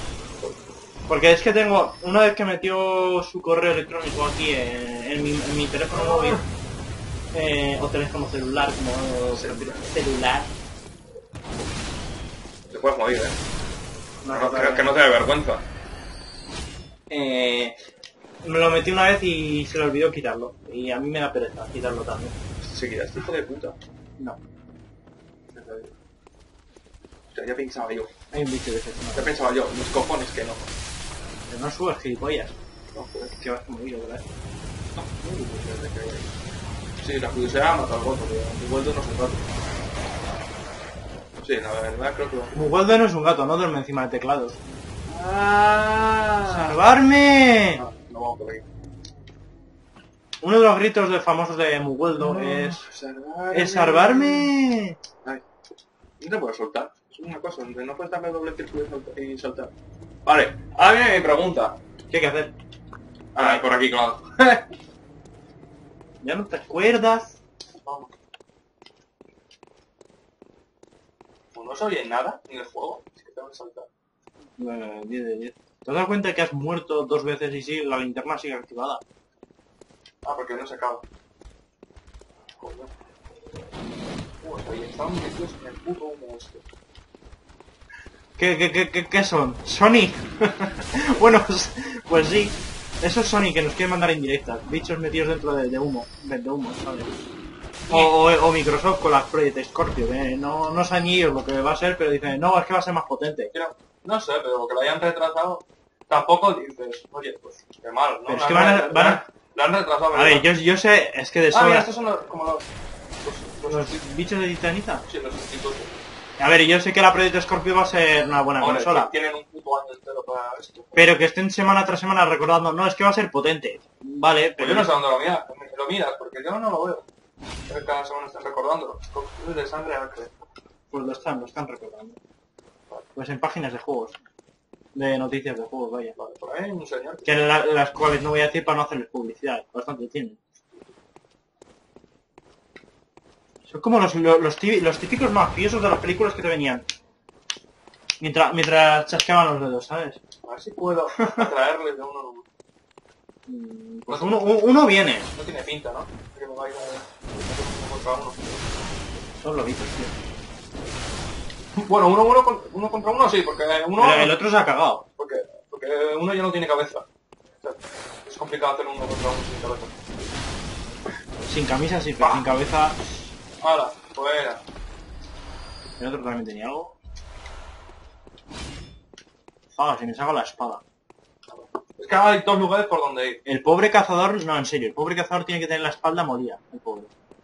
Porque es que tengo, una vez que metió su correo electrónico aquí en, en mi, en mi teléfono móvil, eh, o teléfono celular, como Celular. celular, Te puedes morir, eh. no, No, que, que no te dé vergüenza. eh, me lo metí una vez y se le olvidó quitarlo. Y a mí me da pereza quitarlo también. Seguirás, este hijo de puta. No, Ya, ya pensaba yo. hay un bicho de ese. Ya pensaba yo. Mis cojones que no. No, no subas gilipollas. No, joder. Que vas como yo, ¿verdad? Sí, la curiosidad mata al gato, pero mi vuelto no es un gato. Sí, la verdad creo que... Mugualdo no es un gato, no duerme encima de teclados. ¡Ah! ¡Salvarme! No, no vamos por aquí. Uno de los gritos de famosos de Mugueldo es... Salvarme. ¡Es salvarme! Ay, no te puedes soltar. Una cosa donde no puedes darle doble círculo y saltar-. Vale, ahora viene mi pregunta. ¿Qué hay que hacer? Ah, por aquí, claro. ¿Ya no te acuerdas? Vamos. Pues no oye nada en el juego. Es que tengo que saltar. Bueno, 10 de 10. ¿Te has dado cuenta que has muerto dos veces y sí, la linterna sigue activada? Ah, porque no se acaba. Joder. Pues ahí metidos en el puto humo este. ¿Qué, qué, qué, qué, qué son? ¿Sony? bueno, pues, pues sí. Eso es Sony que nos quiere mandar indirectas. Bichos metidos dentro de, de humo. De, humo, ¿sabes? O, o- o Microsoft con las Project Scorpio, que no, no saben ellos lo que va a ser, pero dicen, no, es que va a ser más potente. No sé, pero que lo hayan retrasado, tampoco dices, oye, pues qué mal, ¿no? Pero es que van a- van a- La han retrasado, A ver, yo, yo sé, es que de Ah, sobra... mira, estos son los, como los... Los, los, Los bichos de titanita. sí, los sustitutos. A ver, yo sé que la Project Scorpio va a ser una buena Hombre, consola. que tienen un puto año entero para esto. Pero que estén semana tras semana recordando, no, es que va a ser potente. Vale, Pues pero yo no sé dónde lo miras, lo miras, porque yo no lo veo. Cada semana están recordándolo. Es de sangre pues lo están, lo están recordando. Pues en páginas de juegos. De noticias de juegos, vaya. Vale, por ahí hay un señor. Que la- las cuales no voy a decir para no hacerles publicidad. Bastante tienen. Son como los, los, los tí- los típicos mafiosos de las películas que te venían. Mientras, mientras chasqueaban los dedos, ¿sabes? A ver si puedo atraerles de uno en uno. Mm, Pues uno, un- uno viene. No tiene pinta, ¿no? Que me contra uno. Son lobitos, tío. Bueno, uno, uno, con- uno contra uno sí, porque uno... Pero el otro se ha cagado. Porque, porque uno ya no tiene cabeza. O sea, es complicado hacer uno contra uno sin cabeza. Sin camisa sí, pero sin cabeza. Ahora, fuera. El otro también tenía algo. Ah, si me saco la espada. Es que ahora hay dos lugares por donde ir. El pobre cazador, no, en serio, el pobre cazador tiene que tener la espalda molida, el pobre.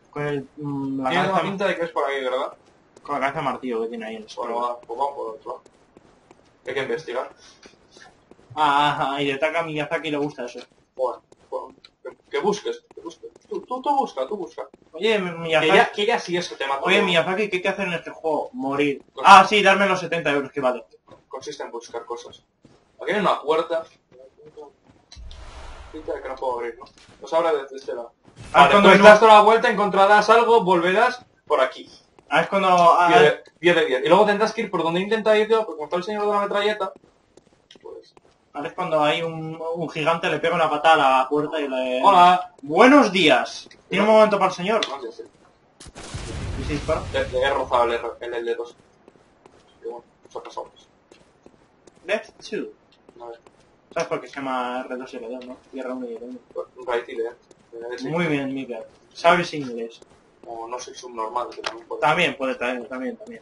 Con el, mm, la, Tiene la cabeza, pinta de que es por ahí, ¿verdad? con la cabeza martillo que tiene ahí en el Bueno, suelo. va, pues vamos por otro lado. Hay que investigar. Ah, ah, y de Taka Miyazaki le gusta eso. Bueno, bueno, que, que busques, que busques. Tú, tú, tú busca, tú busca. Oye, Que Miyazaki, ya, que ya sí es que te oye, Miyazaki, ¿qué hay que hacer en este juego? Morir. Ah, sí, darme los 70 euros que vale. Consiste en buscar cosas. Aquí hay una puerta. Pinta de que no puedo abrir, ¿no? Pues abre desde este lado. Ah, Vale, cuando pues no- das toda la vuelta, encontrarás algo, volverás por aquí. Ah, es cuando... ah, 10 de, 10 de 10. Y luego tendrás que ir por donde intenta ir yo, porque como está el señor de la metralleta, pues... ahora es cuando hay un, un gigante, le pega una patada a la puerta y le... Hola. Buenos días. ¿Tiene un momento para el señor? No sí. Y se dispara. Le, le he rozado el, R- el L2. Que bueno, eso ha pasado. Left 2. A ver, ¿Sabes por qué se llama R2 y R2, no? Y R1 y R1. pues, un right y. Eh, sí. Muy bien, Mika. Sabes inglés. O no soy subnormal, que también puede. También puede traer, también, también.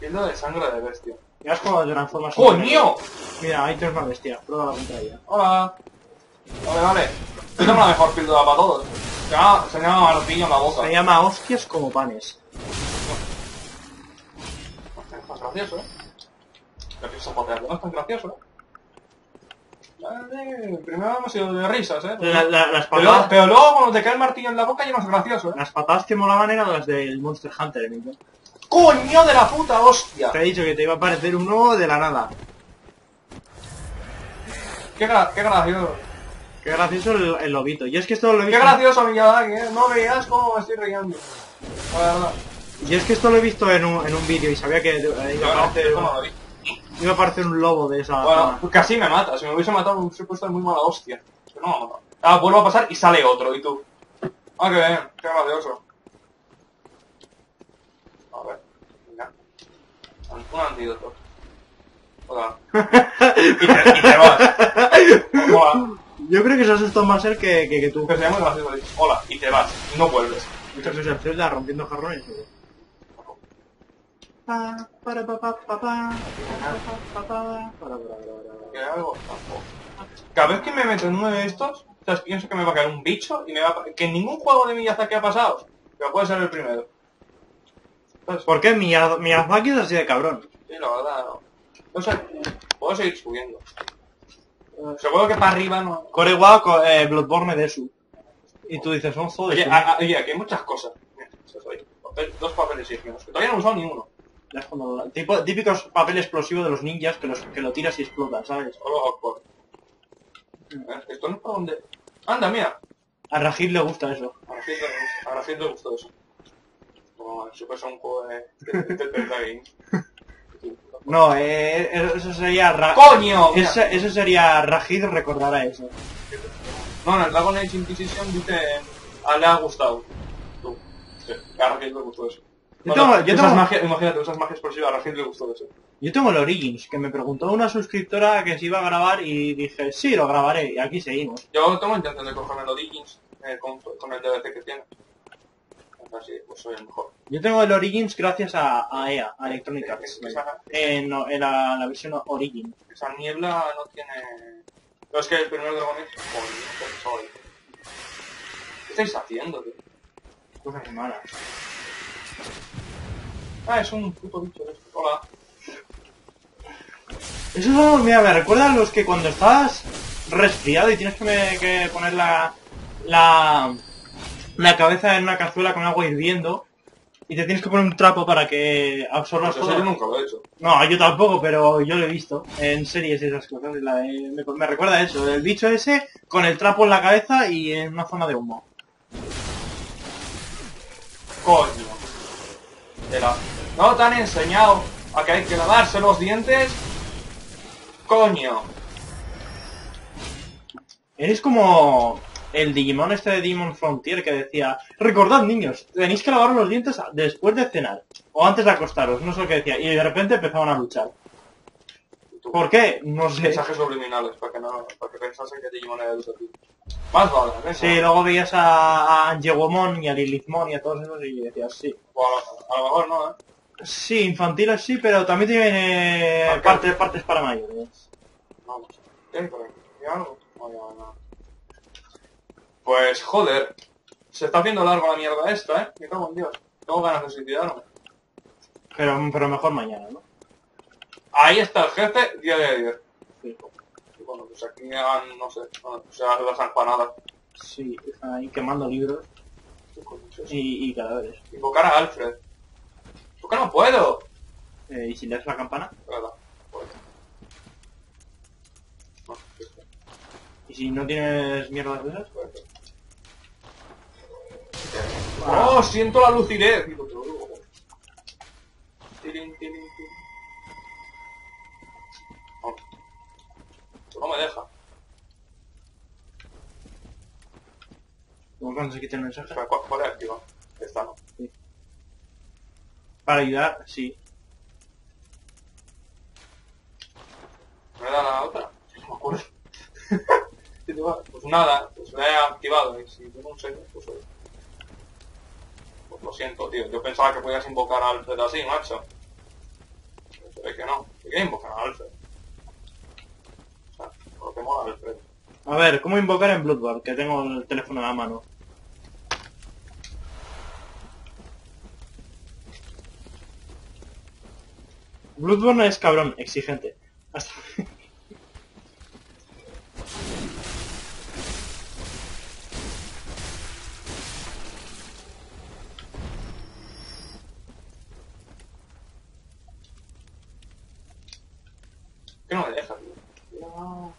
Viendo de sangre de bestia. Ya es como te transformas ¡Coño! Mira, ahí tienes una bestia. Prueba la contraria. Hola. Vale, vale. Yo tengo la mejor píldora para todos. Se llama, se llama martillo en la boca. Se llama hostias como panes. No es gracioso, ¿eh? Joder, no es tan gracioso, ¿eh? Vale, primero hemos ido de risas, ¿eh? La- la- las, Pero, luego- patadas, pero luego cuando te cae el martillo en la boca ya no es gracioso, ¿eh? las patadas que molaban eran las del Monster Hunter, Mika. ¡Coño de la puta hostia! Te he dicho que te iba a aparecer uno de la nada. Qué, gra qué gracioso. Qué gracioso el, el lobito. Yo es que esto lo he Qué visto... gracioso Miyazaki, ¿eh? No veías cómo me estoy riendo. La verdad. Yo es que esto lo he visto en un, en un vídeo y sabía que eh, iba, a aparecer, Yo no lo vi. iba a aparecer un lobo de esa Bueno, zona. pues casi me mata. Si me hubiese matado me hubiese puesto de muy mala hostia. Pero no me ha matado. Ah, vuelvo a pasar y sale otro, y tú. Ah, qué bien. Qué gracioso. un, antídoto. Hola. y, te, vas. Hola. Yo creo que se asustó más él que, que, tú. Que se llama. Hola, y te vas. No vuelves. Muchas gracias, Zelda, rompiendo jarrones. Pa, para, pa, pa, pa, pa, algo? Cada vez que me meto en uno de estos, pienso que me va a caer un bicho y me va a... Que ningún juego de Miyazaki ha pasado. Pero puede ser el primero. ¿Sabes? ¿Por qué Miya- Miyazaki es así de cabrón? Sí, la verdad, no. No sé, puedo seguir subiendo. Seguro que para arriba no... Korewa, co- eh, Bloodborne de su. Y tú dices, oh, joder, Oye, su- a- a- oye, aquí hay muchas cosas. Mira. Papel- dos papeles higienos, que todavía no he usado ni uno. ya es cuando- tipo, típicos papel explosivo de los ninjas que, los, que lo tiras y explota, ¿sabes? Oxford. Eh, Esto no es para donde... Anda, mira. A Rajid le gusta eso. A gente le gustó eso. No, eso es un juego de... de. No, eh, eso sería... Ra- ¡Coño! Eso sería Rajid recordará eso. No, en el Dragon Age Inquisition dice... A le ha gustado. Tú. Sí, a Rafid le gustó eso. Yo Bueno, tengo- yo usas tengo- magia, imagínate, usas magia explosiva, a Rafid le gustó eso. Yo tengo el Origins, que me preguntó una suscriptora que se iba a grabar y dije, sí, lo grabaré, y aquí seguimos. Yo tengo intención de cogerme el Origins eh, con, con el DLC que tiene. Así, pues soy el mejor. Yo tengo el Origins gracias a, a EA, a Electronic Arts. Esa, En, en la, la versión Origin. esa niebla no tiene... No, es que el primer Dragon Age... Joder, qué soy. ¿Qué estáis haciendo, tío? Cosas malas. Ah, es un puto bicho de esto. Hola. Eso son, mira, me recuerda a los que cuando estás resfriado y tienes que, me- que poner la, la, la cabeza en una cazuela con agua hirviendo y te tienes que poner un trapo para que absorbas Pues eso yo todo. nunca lo he hecho. No, yo tampoco, pero yo lo he visto en series esas cosas. la de- me, me recuerda a eso, el bicho ese con el trapo en la cabeza y en una zona de humo. Coño. La- ¿No te han enseñado a que hay que lavarse los dientes? Coño. Eres como el Digimon este de Digimon Frontier que decía, recordad niños, tenéis que lavar los dientes después de cenar o antes de acostaros, no sé lo que decía, y de repente empezaban a luchar. ¿Por qué? No sé. Mensajes subliminales para que no, para que pensasen que Digimon era educativo. Más vale, venga. Sí, luego veías a, a Angewomon y a Lilithmon y a todos esos y decías, sí. A, lo- mejor no, ¿eh? Sí, infantiles sí, pero también tiene ¿Por qué? partes, partes para mayores. Vamos. ¿Qué hay por aquí? ¿Hay algo? No, no. Pues, joder. Se está haciendo largo la mierda esta, ¿eh? Me cago en Dios. Tengo ganas de suicidarme. Pero, pero mejor mañana, ¿no? Ahí está el jefe, 10 de 10. Sí, Y bueno, pues aquí hagan, no sé, no, o sea, las empanadas. sí están ahí quemando libros y, y cadáveres. Invocar a Alfred. ¿Por qué no puedo? Eh, ¿Y si le das la campana? No, esto, ¿Y si no tienes mierdas de esas? puede ser. ¡Oh! Siento la lucidez. Oh. No me deja. ¿Cómo cuando se quita el mensaje? ¿Cuál, cuál es activa? Esta, ¿no? Para ayudar, sí. ¿No era la otra? No me acuerdo. pues nada, pues la he activado. Y si tengo un sello, pues oye. Pues lo siento, tío. Yo pensaba que podías invocar a Alfred así, macho. Pero se ve que no. ¿Qué quieres invocar a Alfred? O sea, lo que mola Alfred. A ver, ¿cómo invocar en Bloodborne? Que tengo el teléfono a la mano. Bloodborne es cabrón, exigente. ¿Qué no me deja, tío? No.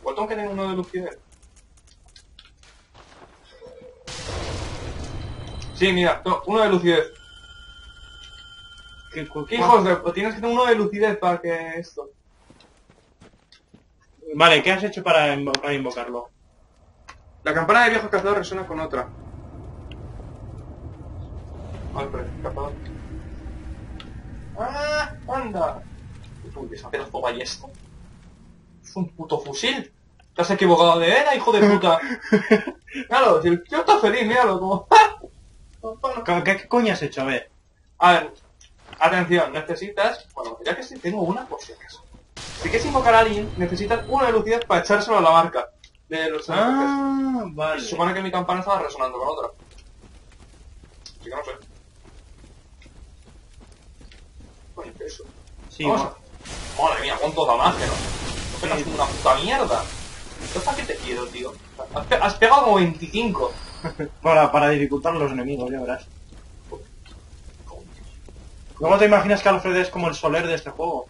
Igual tengo que tener uno de lucidez. Sí, mira, no, uno de lucidez. ¿Qué, cu- ¿Qué cu- hijos de...? Tienes que tener uno de lucidez para que esto... Vale, ¿qué has hecho para, invo- para invocarlo? La campana de viejo cazador resuena con otra. Alfred, cazador. ¡Ah! ¡Anda! Uy, esa pedazo ballesta. Es un puto fusil. Te has equivocado de era, hijo de puta. claro, si el tío está feliz, míralo, como... ¡ah! ¿Qué, qué- coño has hecho? A ver. A ver, atención, necesitas... Bueno, ya que sí tengo una por si acaso. Si quieres invocar a alguien, necesitas una de lucidez para echárselo a la marca. De los Ah, vale. Se supone que mi campana estaba resonando con otra. Así que no sé. Coño, ¿qué es eso? Sí, Vamos va. a- Madre mía, cuánto damaje, ¿no? No pegas como una puta mierda. ¿Entonces para qué te quiero, tío? Has, pe- has pegado como 25. para, para dificultar a los enemigos, ya verás. ¿Cómo te imaginas que Alfred es como el Soler de este juego?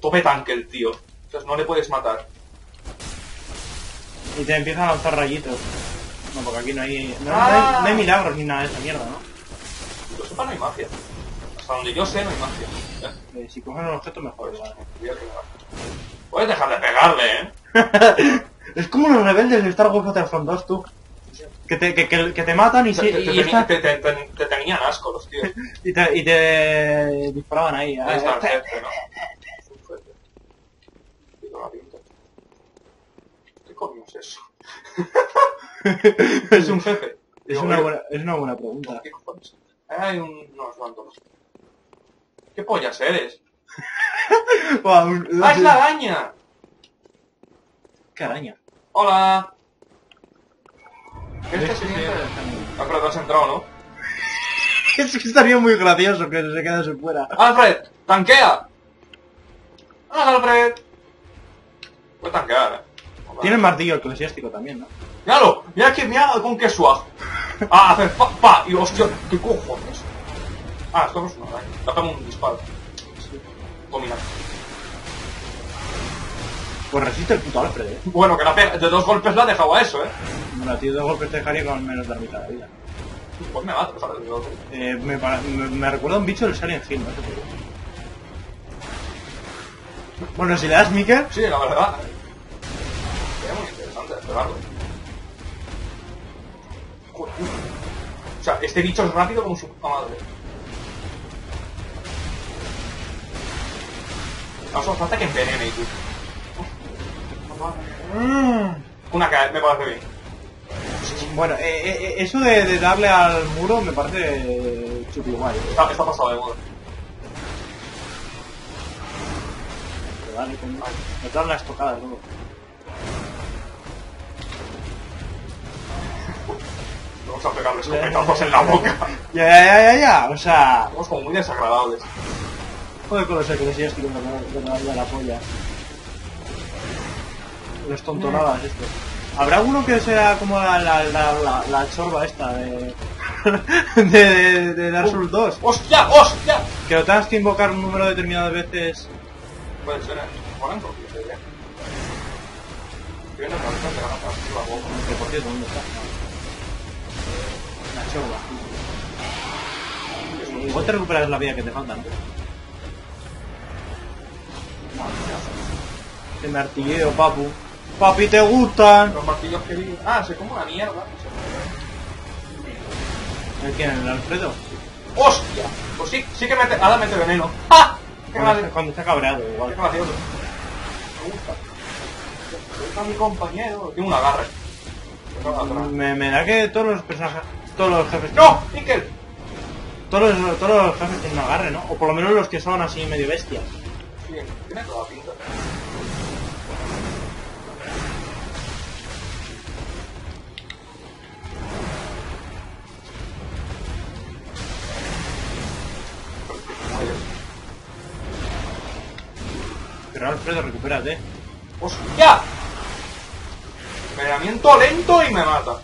Tope tanque el tío. Entonces no le puedes matar. Y te empiezan a lanzar rayitos. No, porque aquí no hay, no, no Ah. hay, no hay milagros ni nada de esa mierda, ¿no? Yo sepa, no hay magia. Hasta donde yo sé, no hay magia. ¿Eh? Eh, si cogen un objeto mejor. Pues, vale. Puedes dejar de pegarle, ¿eh? es como los rebeldes de Star Wars Battlefront 2, tú. Que te, que, que, que te matan y, Te, te- y, te- te- te- te- te tenían asco los tíos. y te, y te disparaban ahí. Ahí está el Ah, jefe, ¿no? ¿Qué coño es eso? es un jefe. Es una, buena, es una buena pregunta. ¿Qué cojones? Ahí hay un... No, es random. ¿Qué pollas eres? Un- ¡Ah, es la araña! ¡Qué araña! ¡Hola! ¿Qué este. Ah, pero te has entrado, ¿no? Es que estaría muy gracioso que se quedase fuera. ¡Alfred! ¡Tanquea! ¡Ah, Alfred! Puedes tanquear, ¿eh? Tiene el martillo eclesiástico también, ¿no? ¡Míralo! ¡Mira que mira con qué suave! ¡Ah, hacer pa, pa! Y hostia, ¿qué cojones? Ah, es una araña. Déjame un disparo. Dominar. Pues resiste el puto Alfred, ¿eh? Bueno, que la pega, de dos golpes la ha dejado a eso, ¿eh? Bueno, a ti de golpes te dejaría con menos de la mitad de la vida. Pues me mato, ¿sabes? Yo- Eh, me, me, me recuerda a un bicho del Silent Hill, no sé por qué. Bueno, si le das Mikel, Sí, la verdad. Sería muy interesante esperarlo. O sea, este bicho es rápido como su puta madre. No solo falta que envenene tú. Una cae, me parece bien. bueno, eh, eh, eh, eso de, de darle al muro me parece chupi guay. Está, está pasado de moda. Dale, coño. Me traen las tocadas luego. Vamos a pegarle escopetazos en la boca. Ya, ya, ya, ya, ya. O sea, Somos como muy desagradables. Joder con los eclesiásticos que me me daría la polla. Los tontonadas estos. ¿Habrá uno que sea como la, la, la, la, la chorba esta de, de, de, de Dark Souls 2? ¡Hostia! ¡Hostia! Que lo tengas que invocar un número determinado de veces. Puede ser, ¿eh? Moran con que idea. Estoy viendo que ahorita te van a partir la boca. Que por cierto, ¿dónde está? La chorba. Igual te recuperas la vida que te falta, ¿no? Que me artilleo, papu. Papi, ¿te gustan? Los martillos que vi... Ah, se come una mierda. ¿El quién? ¿El Alfredo? ¡Hostia! Pues sí, sí que mete... Ahora mete veneno. ¡Ah! ¡Qué Cuando, está- cuando está cabreado, Qué igual. gracioso. Me gusta. Está mi compañero. Tiene un agarre. Me, me da que todos los personajes, todos los jefes... ¡No! ¡Nickel! Todos los, todos los jefes tienen un agarre, ¿no? O por lo menos los que son así medio bestias. Pero Alfredo, recupérate. ¡Hostia! Entrenamiento lento y me mata.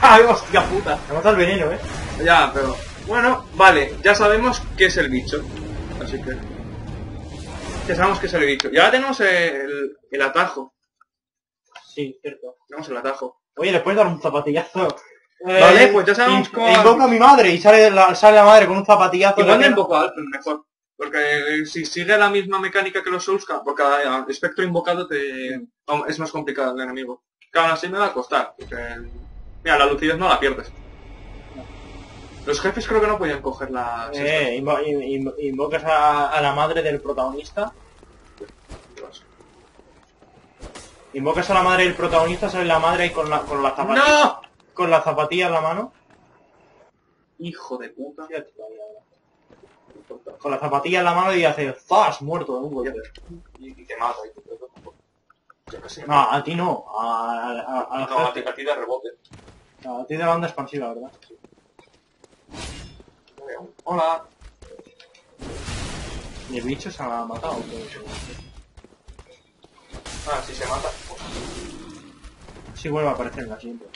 ¡Ay, hostia puta! Me mata el veneno, ¿eh? Ya, pero... Bueno, vale, ya sabemos qué es el bicho. Así que... Ya sabemos el bicho. Y ahora tenemos el, el atajo. Sí, cierto. Tenemos el atajo. Oye, ¿le puedes dar un zapatillazo? Eh, Vale, pues ya sabemos cómo- Invoca a mi madre y sale la, sale la madre con un zapatillazo. Igual pena. invoco a Alfred mejor. Porque si sigue la misma mecánica que los Soulsca, por cada espectro invocado te es más complicado el enemigo. Que aún así me va a costar. Porque... Mira, la lucidez no la pierdes. Los jefes creo que no podían coger la... Eh, invo- in- in- invocas a, a la madre del protagonista. Invocas a la madre del protagonista, sale la madre ahí con la, con la zapatilla. ¡No! Con la zapatilla en la mano. Hijo de puta. Con la zapatilla en la mano y hace ¡Zas! Muerto de un golpe. Y, y te mata. Y te. No, a ti no. A, a, a- No, a ti, a ti de rebote. A ti de banda expansiva, ¿verdad? Hola. ¿Y el bicho se ha matado? Ah, si se mata. pues, Sí vuelve a aparecer en la siguiente.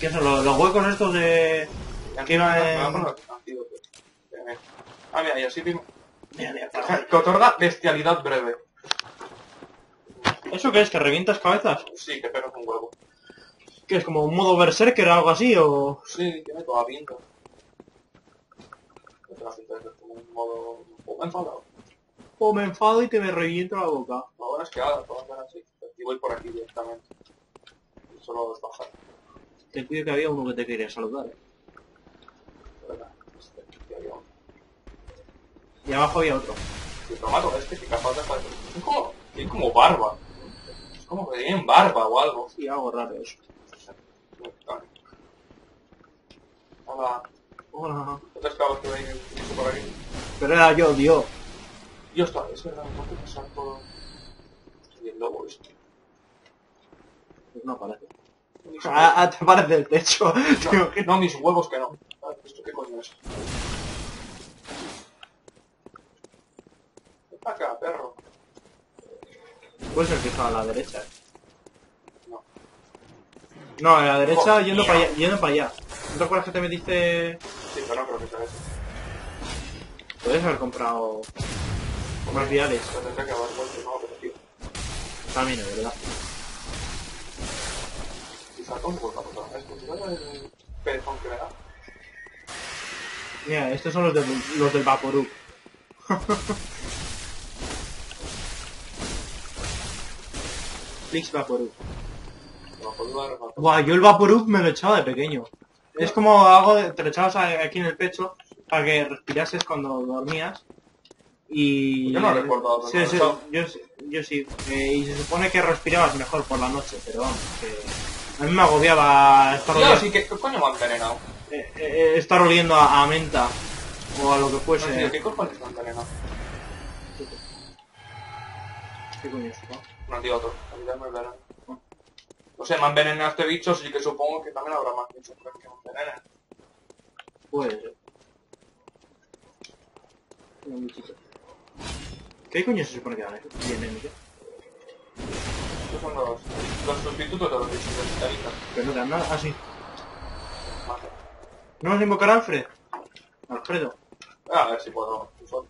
¿Qué son los, los huecos estos de...? Que iba Me en- va a poner antídoto. Eh, Ah, mira, y así vimos. Mira, mira, Que otorga bestialidad breve. ¿Eso qué es? ¿Que revientas cabezas? Sí, que pegas un huevo. ¿Qué es? ¿Como un modo berserker o algo así? ¿O...? Sí, tiene toda pinta. Otra pinta de ser como un modo un poco enfadado. O me enfado y te me reviento la boca. Bueno es que ahora hacer así. Y voy por aquí directamente. Y solo es bajar. Te pido que había uno que te quería saludar. ¿eh? Este. Y abajo había otro. Y mato, este que capaz de hacer. Es como, tiene como barba. Es como que tienen barba o algo. Y algo raro eso. Hola. Hola. ¿Otras cabos que veis por aquí? Pero era yo, Dios. Yo está, es verdad, no puedo pasar por... Y el lobo este. No parece. Mis Ah, ah, te parece el techo. No, que- no, mis huevos que no. Ah, ¿Esto qué coño es? Ven acá, perro. Puede ser que estaba a la derecha. No. A la derecha Oh, yendo para allá. Yendo para allá. ¿No te acuerdas que te metiste...? Sí, pero no creo que sea eso. Puedes haber comprado más viales. También, de verdad. Quizá con vuelta por esto. ¿Tú ves el pezón que me da? Mira, estos son los, de, los del Vaporub. Flix Vaporub. Buah, yo el Vaporub me lo echaba de pequeño. Es como algo de, te lo echabas aquí en el pecho para que respirases cuando dormías. Y... Yo no recuerdo Sí, sí, yo, sí- yo sí. Eh, y se supone que respirabas mejor por la noche, pero vamos, que... A mí me agobiaba estar Tío, oliendo, sí. ¿Qué coño me han envenenado? eh, eh, estar oliendo a, a menta o a lo que No, fuese. tío, ¿qué cojones me han envenenado? ¿Qué coño es esto? Un antídoto. A mí también me envenenan. No sé, me han envenenado este bicho, así que supongo que también habrá más bichos que me envenenen. Puede ser. Un bichito. ¿Qué coño se supone que dan bien, bien. Estos son los, los sustitutos de los bichos de Vitalita. Pero no dan nada. Ah, sí. ¿No vas a invocar a Alfred? Alfredo. A ver si puedo usar.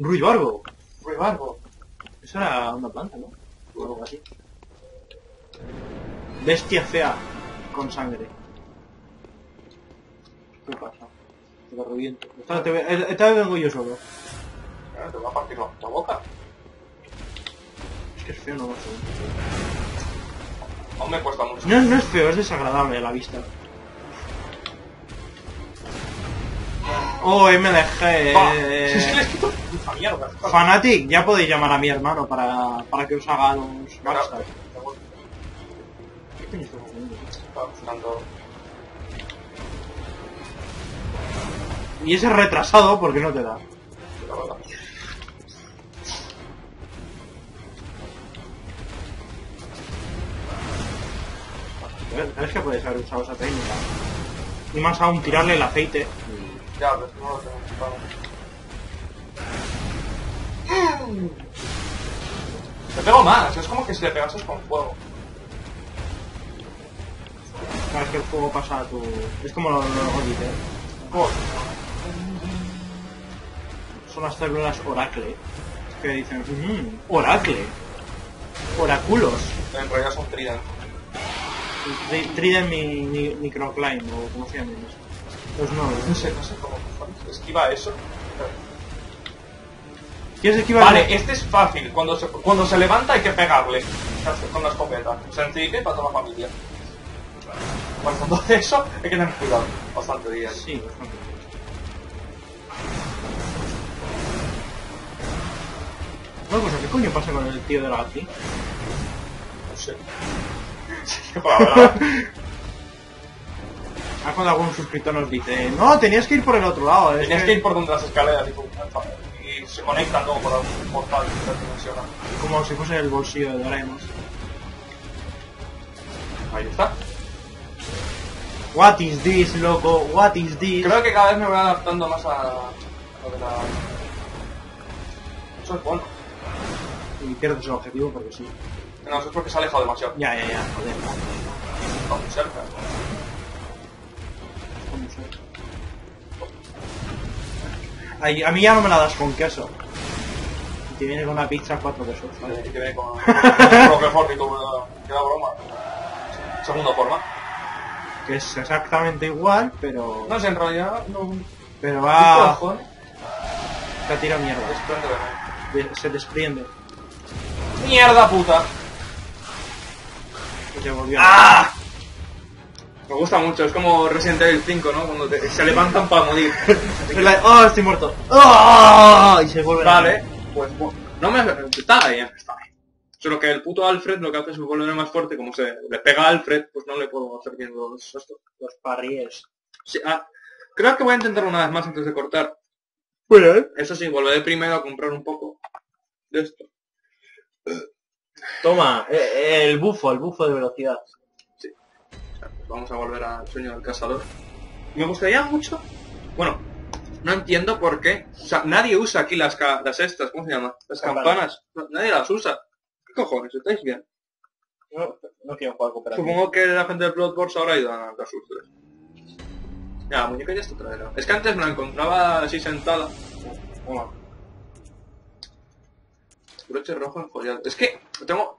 Rui Barbo. Uy, barbo. Eso era una planta, ¿no? O algo así. Bestia fea con sangre. ¿Qué pasa? Te lo reviento. Esta, te- esta vez vengo yo solo. Claro, Te voy a partir la, la boca. Es que es feo, no lo sé. Aún me cuesta mucho. No, no es feo, es desagradable a la vista. Oh, MDG. Va, eh, si es que les quito mierda. Fanatic, ya podéis llamar a mi hermano para, para que os haga los Y ese retrasado porque no te da. ¿Sabes que puedes haber usado esa técnica? Y más aún tirarle el aceite. Ya, pero es no lo tengo. Te pego más, es como que si le pegases con fuego. Sabes que el fuego pasa a tu... Es como lo, lo, lo dice. Joder. Son las células Oracle. Que dicen, "Mm, Oracle. Oraculos. En realidad son trident. Tri- Trident mi, mi, microclimb o como se llaman eso. Los No nodos. sé, no sé cómo esquiva eso. ¿Quieres esquivar? Vale, este es fácil. Cuando se, cuando se levanta hay que pegarle con la escopeta. Sencillo para toda la familia. Cuando hace eso hay que tener cuidado. Bastante bien. Sí, bastante. Una cosa, ¿qué coño pasa con el tío de la Gatti? No sé. Ah, cuando algún suscriptor nos dice, no, tenías que ir por el otro lado. Tenías que ir por donde las escaleras y, y se conectan luego por un portal interdimensional. Como si fuese el bolsillo de Doraemon. Ahí está. What is this, loco? What is this? Creo que cada vez me voy adaptando más a, a lo de la... Eso es bueno. Y pierdes el objetivo porque sí. No, eso es porque se ha alejado demasiado. Ya, ya, ya, joder. Está muy cerca. ¿cómo sé? Ay, a mí ya no me la das con queso. Y te viene con una pizza cuatro quesos. Vale, que viene con y todo, que da broma. Segunda forma. Que es exactamente igual, pero... No sé, en realidad no... Pero ¿Qué va... Te tira mierda. Desprende Se desprende. ¡Mierda puta! Y se volvió. ¡Ah! Me gusta mucho, es como Resident Evil 5, ¿no? Cuando te- se levantan para morir. ¡Oh, estoy muerto! ¡Oh! Y se vuelve Vale, pues bueno. No me... Está bien, está bien. Solo que el puto Alfred lo que hace es volverme más fuerte, como se le pega a Alfred, pues no le puedo hacer bien los... Los parries. Sí, ah, creo que voy a intentarlo una vez más antes de cortar. Bueno, Eso sí, volveré primero a comprar un poco de esto. Toma, eh, el bufo, el bufo de velocidad. Pues vamos a volver al sueño del cazador. Me gustaría mucho... Bueno, no entiendo por qué. O sea, nadie usa aquí las, ca- las estas, ¿cómo se llama? Las Campanas. nadie las usa. ¿Qué cojones? ¿Estáis bien? No, no quiero jugar cooperativo. Supongo que la gente de Bloodborne ahora ha ido a las ultras. Ya, la muñeca ya está traída. Es que antes me la encontraba así sentada. Toma. Broche rojo enjollado. Es que tengo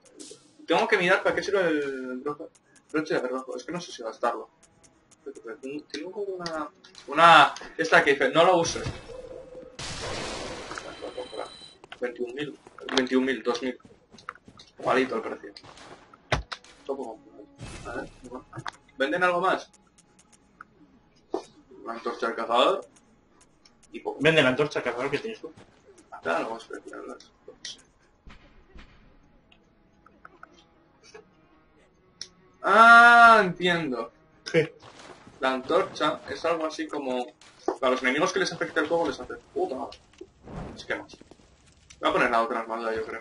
tengo que mirar para qué sirve el broche, broche rojo. Es que no sé si gastarlo. Tengo una... Una... Esta que dice, no lo uses. 21.000. 21.000, 2.000. Igualito el precio. Topo. A bueno. ¿Venden algo más? Una antorcha del cazador. Y poco. Vende la antorcha cazador que tienes tú. Claro, vamos a prepararlas. Ah, entiendo. ¿Qué? La antorcha es algo así como... Para los enemigos que les afecta el fuego les hace puta madre. Es que más. Voy a poner la otra armadura, yo creo.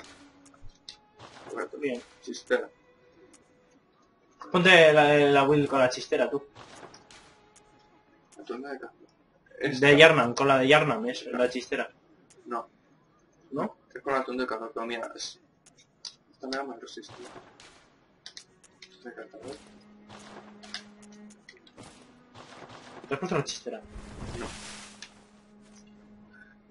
Bien. Chistera. Ponte la, la Will con la chistera, tú. La de. Esta- Yarnam, con la de Yarnam, es la chistera. No, ¿No? es con la tunda de caza, pero mira, es... Esta me da más resistencia. De cazador. ¿Te has puesto la chistera?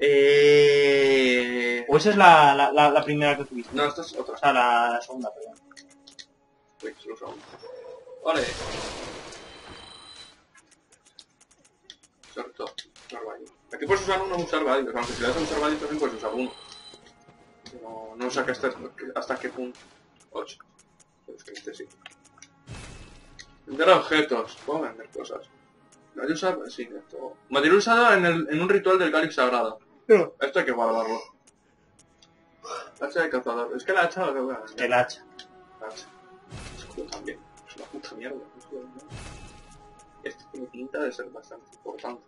Eh... ¿O esa es la, la, la, la primera que tuviste? No, esta es otra. O sea, la, la segunda, perdón. Uy, solo son. Vale. Cierto. Aquí puedes usar uno o usar varios, aunque si le das a usar varios también puedes usar uno. No, no sé hasta, hasta qué punto. 8. Es que este sí. Vender objetos. Puedo vender cosas. Material usado, sí, esto. Material usado en, el, en un ritual del Cáliz Sagrado. Esto hay que guardarlo. Hacha de cazador. Es que la hacha lo que voy a vender. el hacha. La hacha. Escudo también. Es una puta mierda. Esto tiene pinta de ser bastante importante.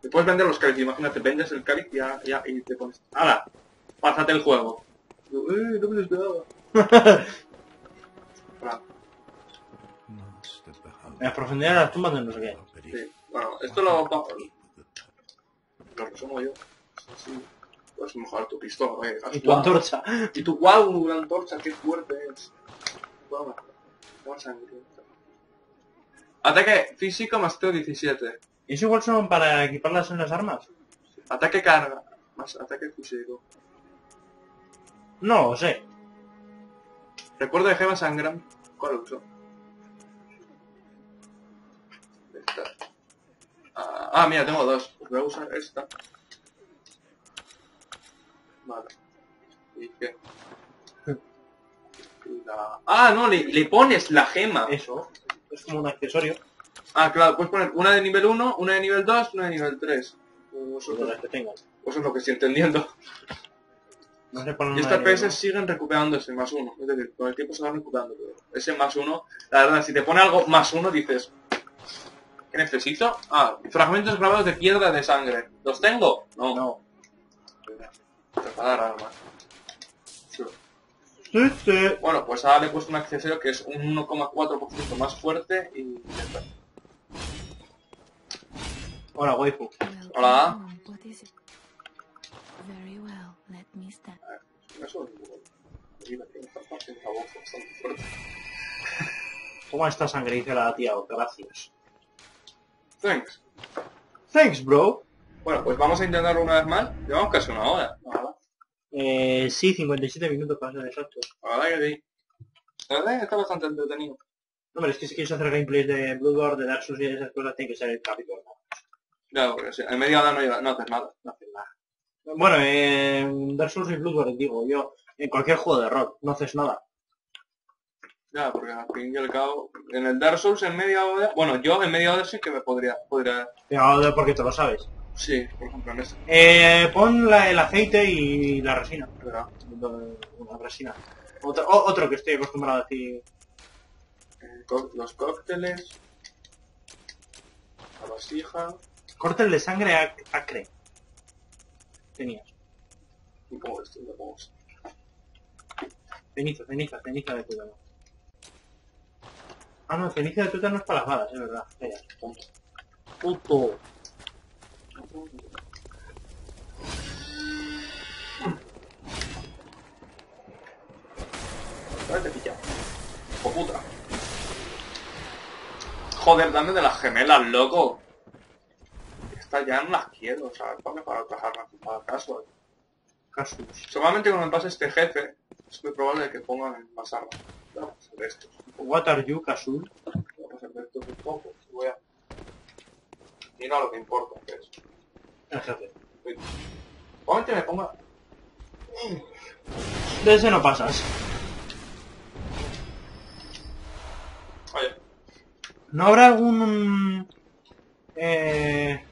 Te puedes vender los cáliz, imagínate, vendes el cáliz y ya, ya, y te pones... ¡Hala! Pásate el juego. Yo, ¡Eh, no me lo esperaba! Hola. En la profundidad de las tumbas de no sé qué. Sí. Bueno, esto lo, lo resumo yo. Sí. Puedes mejorar tu pistola, eh. Y tu antorcha. Y tu wow, la antorcha, qué fuerte es. Toma, toma sangre. Ataque físico más teo 17. ¿Y eso igual son para equiparlas en las armas? Ataque carga más ataque físico. No lo sé. Recuerdo de gema sangran. ¿Cuál uso? Esta. Ah, ah, mira, tengo dos. Pues voy a usar esta. Vale. ¿Y qué? Y la- Ah, no, le, le pones la gema. Eso. Es como un accesorio. Ah, claro, puedes poner una de nivel 1, una de nivel 2, una de nivel 3. Pues las que tengas. eso es lo que estoy entendiendo. No Y estas PS siguen recuperándose más uno. Es decir, con el tiempo se van recuperando. Pero ese más uno, la verdad, si te pone algo más uno, dices... ¿Qué necesito? Ah, fragmentos grabados de piedra de sangre. ¿Los tengo? No. ¿no? Dar armas. Sí. Sí, sí. Bueno, pues ahora le he puesto un accesorio que es un 1,4% más fuerte y. Hola, waifu. Hola. Toma esta sangre, dice la tía. Gracias. Thanks. Thanks, bro. Bueno, pues vamos a intentarlo una vez más. Llevamos casi una hora. Eh, sí, 57 minutos para ser exactos. La verdad que sí. La verdad que está bastante entretenido. Hombre, es que si quieres hacer gameplays de Bloodborne, de Dark Souls y esas cosas, tiene que ser el capítulo. ¿no? Ya, porque si en media hora no, lleva- no haces nada. No haces nada. Bueno, en Dark Souls y Bloodborne, digo yo, en cualquier juego de rol, no haces nada. Ya, porque al fin y al cabo, en el Dark Souls en media hora, bueno, yo en media hora sí que me podría, podría, Pero porque te lo sabes. Sí, por ejemplo en este, Eh, pon la- el aceite y la resina. ¿verdad? Una resina. Otro, otro que estoy acostumbrado a decir. Eh, los cócteles, la vasija, Córtel de sangre ac- acre. Tenías. y como esto, lo pongo así. Ceniza, ceniza, ceniza de tuétano. Ah, no, ceniza de tuétano es para las balas, es verdad. Espera, punto. Punto. Vale, te pilla. ¡Hijo puta! Joder, dame de las gemelas, loco. Estas ya no las quiero, ¿sabes? Para para otras armas, para caso. Casus. Seguramente cuando me pase este jefe, es muy probable que pongan más armas. Vamos a hacer estos. What are you, Casus? Vamos a hacer estos un poco. y Voy a... Mira lo que importa, que es. Probablemente me ponga... De ese no pasas. Oye, ¿No habrá algún... Eh...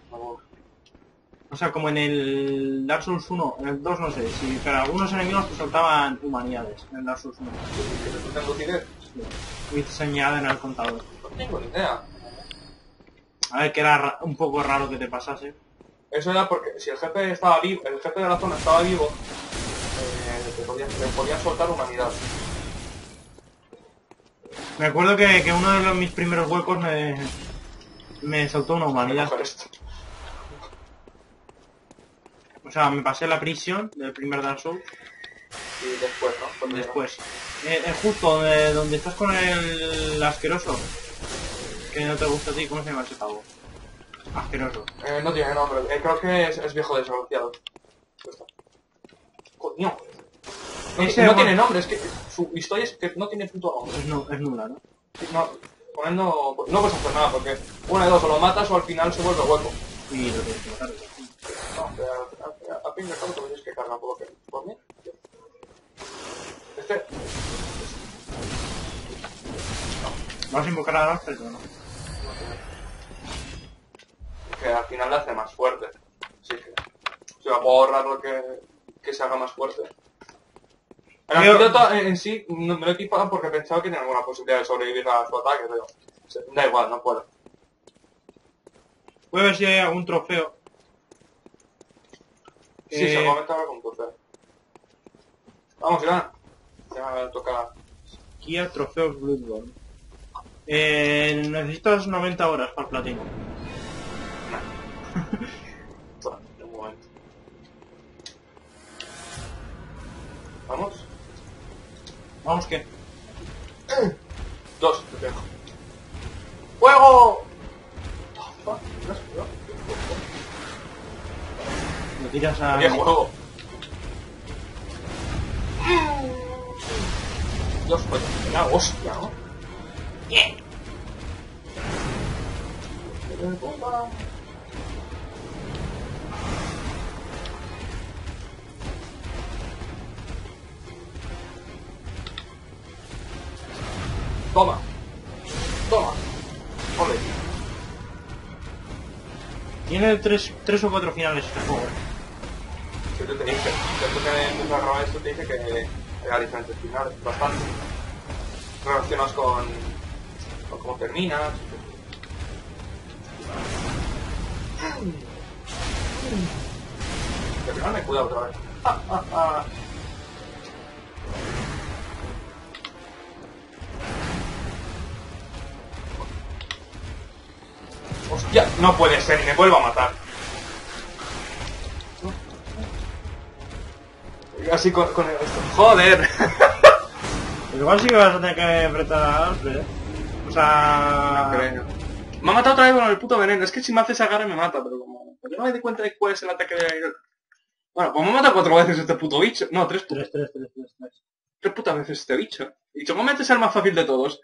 O sea, como en el Dark Souls 1, en el 2 no sé, si, pero algunos enemigos te soltaban humanidades en el Dark Souls 1. que no tengo ni idea. Y te señalaban al contador. No tengo ni idea. A ver, que era ra- un poco raro que te pasase. Eso era porque si el jefe estaba vivo, el jefe de la zona estaba vivo, eh, te soltar humanidad. Me acuerdo que, que uno de los, mis primeros huecos me, me soltó una humanidad. O sea, me pasé la prisión del primer Dark Souls Y después, ¿no? Después. Eh, eh, justo donde, donde estás con el asqueroso. Que no te gusta a ti, ¿cómo se llama ese pavo? Asqueroso. Eh, no tiene nombre, eh, creo que es, es viejo desgraciado. Coño. No, Ese no tiene nombre, es que su historia es que no tiene puto nombre. Es, nu- es nula, ¿no? No, con él no, no puedes hacer nada porque una de dos, o lo matas o al final se vuelve hueco. Y lo tienes que matar. No. fin y al cabo te lo tienes que cargar por lo que... Por mí. Este... Vamos a invocar a Alfred o no. Que al final le hace más fuerte. Así que... O sea, puedo ahorrar lo que, que se haga más fuerte. El antídoto en, en sí no me lo he equipado porque pensaba que tenía alguna posibilidad de sobrevivir a su ataque, pero... se- Da igual, no puedo. Voy a ver si hay algún trofeo. Sí, Eh, seguramente ahora con tu fe. Vamos, ya. Ya toca... Kia Trofeos Bloodborne. Eh, necesitas 90 horas para el platino. Vamos. Vamos que. Dos, te dejo. ¡Fuego! Lo tiras a. ¡Qué juego! Dios, pues, una hostia, ¿no? Toma. Toma. Ole. Tiene tres, tres o cuatro finales este juego. Que te dije, después que empezar a grabar esto te dije que hay diferentes finales, bastante. Relacionados con, con cómo terminas. Al final me cuida otra vez. Hostia, no puede ser, me vuelvo a matar. Así con, con esto. Joder. Igual sí que vas a tener que enfrentar a Alfred, ¿eh? O sea... Creo. Me ha matado otra vez con el puto veneno. Es que si me haces agarre me mata, pero como... Porque no me di cuenta de cuál es el ataque de... Bueno, pues me ha matado cuatro veces este puto bicho. No, tres, pu- Tres, tres, tres, tres, tres. tres putas veces este bicho. Y seguramente es el más fácil de todos.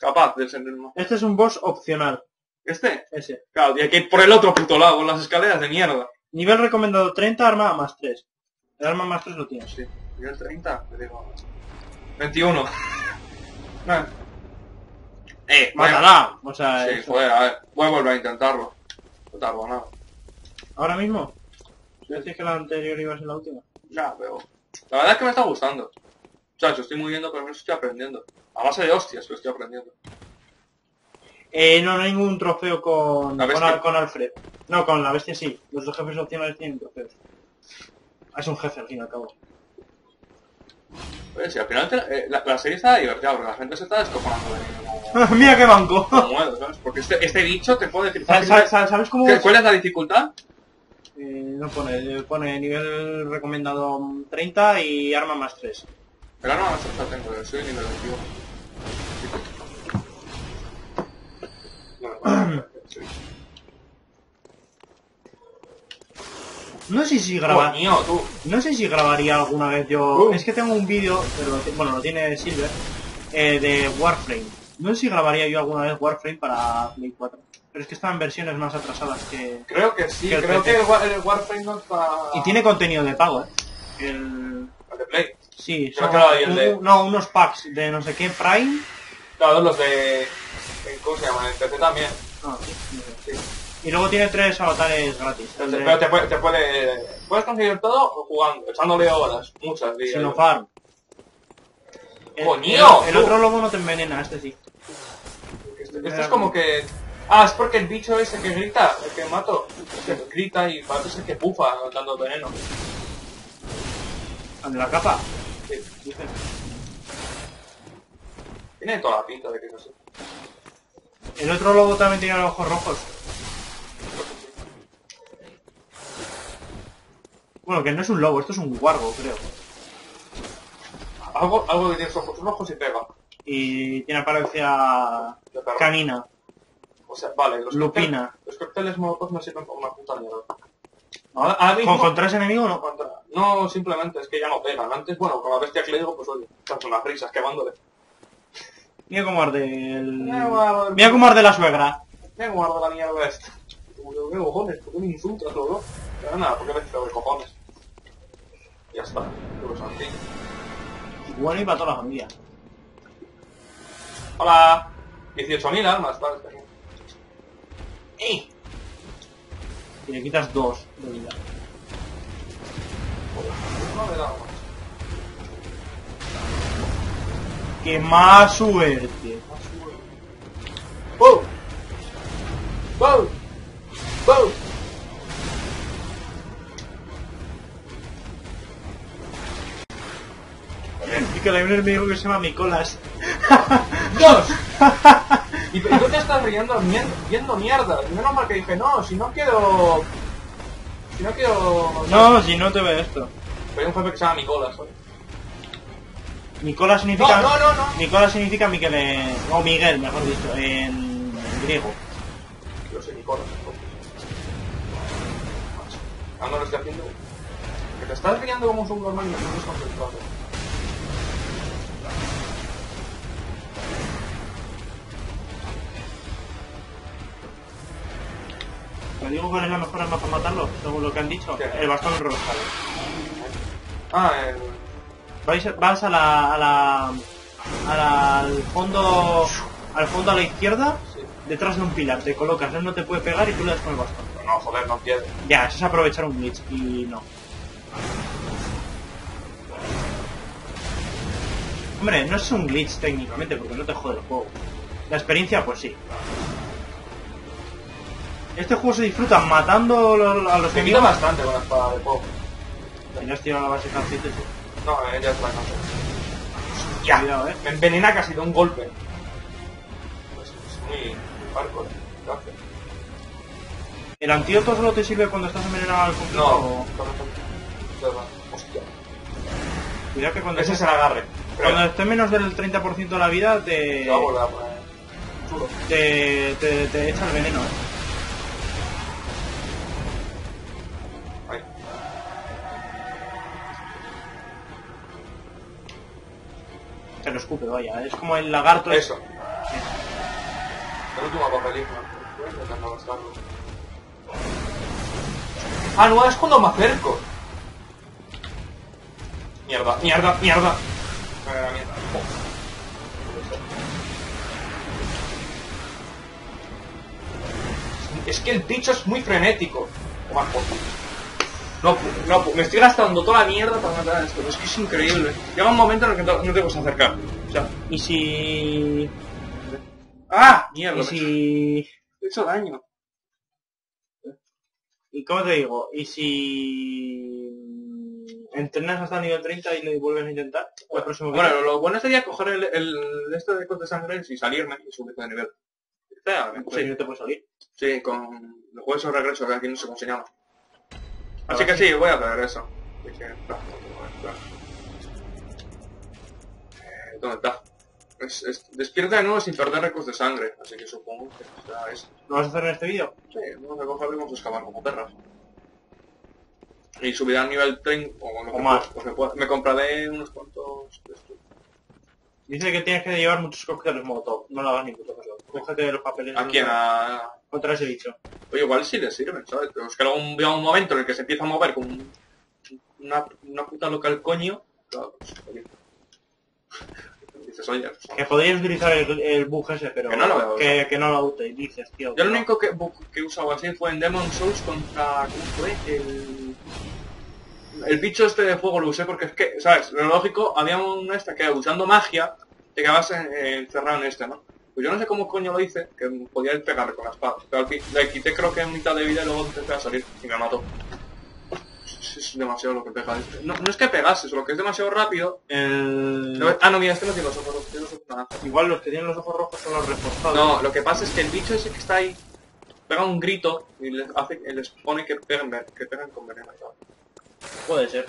Capaz de ser el más... Este es un boss opcional. ¿Este? Ese. Claro, y hay que ir por el otro puto lado, con las escaleras de mierda. Nivel recomendado 30, arma más 3. El arma más 3 lo tienes. Sí. Nivel 30, te digo... 21. Nah. Eh, Mátala. O sea, Sí, eso. joder, a ver. Voy a volver a intentarlo. No tardo nada. ahora mismo. Decís que la anterior iba a ser la última. Ya, pero... La verdad es que me está gustando. O sea, yo estoy muy viendo, pero no estoy aprendiendo. A base de hostias lo estoy aprendiendo. Eh, no, no hay ningún trofeo con, con, bestia. Al- con Alfred. No, con la bestia sí. Los dos jefes opcionales tienen trofeos. Es un jefe al fin y al cabo. Oye, si al final te- eh, la, la serie está divertida, porque la gente se está descojonando de mí Mira qué banco. como muero, ¿sabes? Porque este, este bicho te puede decir... ¿Sabes, sabes- sabes- cómo. ¿Cuál es la dificultad? Eh, no pone, pone nivel recomendado 30 y arma más 3. El arma más la tengo, soy nivel 21. No, sé si graba, Coño, tú. no sé si grabaría alguna vez yo. Uh. Es que tengo un vídeo, pero lo ti- bueno, lo tiene Silver, eh, de Warframe. No sé si grabaría yo alguna vez Warframe para Play 4. Pero es que están versiones más atrasadas que. Creo que sí, Que el creo que el, War- el Warframe no está... Y tiene contenido de pago, eh. El. El de Play. Sí, son un- no, unos packs de no sé qué Prime. Claro, los de... ¿Cómo se llaman? En PC también. Ah, sí, no. Y luego tiene tres avatares gratis. El de Pero te puede, te puede... Puedes conseguir todo jugando, echándole horas. Muchas, diría yo. Sinopharm. El, ¡Coño! el- el otro lobo no te envenena, este sí. Este, este es como que... Ah, es porque el bicho ese que grita, el que mato, que grita y parece que pufa dando veneno. ¿Al de la capa? Sí. Tiene toda la pinta de que es así. El otro lobo también tiene los ojos rojos. Bueno, que no es un lobo, esto es un guargo, creo. Algo, algo que tiene sus ojos rojos y pega. Y tiene apariencia canina. O sea, vale, los Lupina. cócteles- Los cócteles molotov me sirven como una puta mierda. Ahora, ahora mismo... ¿Con contra ese enemigo no? contra- No, simplemente es que ya no pegan. Antes, bueno, con la bestia que le digo, pues oye, están unas risas quemándole. Mira cómo arde el... Mira cómo arde- Mira cómo arde la suegra. La mierda esta. ¿qué cojones? ¿Por qué me insultas, loco? Pero nada, porque me de cojones. Ya está. Puro Santi. Bueno y para toda la familia. Hola. 18.000 armas, vale, está bien. ¡Eh! Y le quitas dos de vida. No me da ¡Qué más suerte! ¡Wow! ¡Wow! ¡Wow! Y que la un enemigo que se llama Nicolás. ¡Dios! ¿Y, y tú te estás riendo, viendo mierda? Menos mal que dije, no, si no quiero... Si no quiero... No, si no te ve esto. Pero hay un jefe que se llama Nicolas, ¿sabes? Nicolás significa... No, no, no, no. Nicolás significa Miguel en... O Miguel, mejor dicho, en griego. Yo soy Nicolas, entonces. Ah, no lo estoy haciendo. Que te estás riendo como un subnormal y me tienes concentrado. Te digo cuál es la mejor arma para matarlo, según lo que han dicho. ¿Qué? El bastón rosado. Ah, el... Vais, vas a la, a la, a la- al fondo, al fondo a la izquierda, Sí. detrás de un pilar, te colocas, él no te puede pegar y tú le das con el bastón. No, joder, no quiere. Ya, eso es aprovechar un glitch y no. Hombre, no es un glitch técnicamente porque no te jode el juego. La experiencia, pues sí. Este juego se disfruta matando a los quita enemigos. bastante con la espada de pop. Si no has tirado la base calcita, sí. No, ella es la canción. Ya. Cuidado, eh. Me envenena casi de un golpe. Pues es muy... hardcore. Gracias. ¿El antídoto solo te sirve cuando estás envenenado al completo? No. Hostia. Cuidado que cuando, Ese es el agarre. cuando estés menos del 30% de la vida te, Lo voy a volver a poner. Chulo. te, te, te echa el veneno, eh. Te lo escupe, vaya. Es como el lagarto. Eso. No gastarlo. Ah, no, es cuando me acerco. Mierda, mierda, mierda. Mierda. Oh. Es que el bicho es muy frenético. Toma, por. No, no, me estoy gastando toda la mierda para matar a esto. Es que es increíble. Llega un momento en el que no te puedes acercar. O sea, Y si... ¡Ah! Mierda, Y si... he hecho daño. ¿Y cómo te digo? ¿Y si... Entrenas hasta el nivel 30 y le vuelves a intentar? El próximo Bueno, lo bueno sería coger el, el este de de sangre y salirme y subir de nivel. Pues sí, no te puede salir. sí, con los juegos de regreso que aquí no se llama. Así que sí, voy a hacer eso. Eh, ¿Dónde está? Es, es- despierta de nuevo sin perder recursos de sangre, así que supongo que será eso. ¿Lo vas a hacer en este vídeo? Sí, vamos a cogerlo y vamos a excavar como perras. Y subirá al nivel 30 o, O más. que pueda. Me compraré unos cuantos de estos. Dice que tienes que llevar muchos cócteles molotov. No lo hagas ni puto caso. Cógete los papeles. ¿A quién? A... Contra ese bicho. Oye, igual sí le sirven, ¿sabes? Es que luego un- un momento en el que se empieza a mover con un- una, una puta local coño. Claro, pues, oye. Dices, oye, pues, Que podrías utilizar el, el bug ese, pero Que no lo veo, que, que no lo utilices, tío. Yo lo único que, que he usado así fue en Demon Souls contra... ¿Cómo fue? El... El bicho este de fuego lo usé porque es que, ¿sabes? Lo lógico, había un este que usando magia te quedabas en- encerrado en este, ¿no? Pues yo no sé cómo coño lo hice, que podía pegarle con la espada. Pero al fin- le quité creo que en mitad de vida y luego empecé a salir y me mató. Es, demasiado lo que pega este. No, no es que pegases, lo que es demasiado rápido. El... No, ah, no, mira, este no tiene los ojos rojos, tiene los ojos naranjas. Igual los que tienen los ojos rojos son los reforzados. No, lo que pasa es que el bicho ese que está ahí pega un grito y les hace les pone que peguen, que pegan con veneno. Puede ser.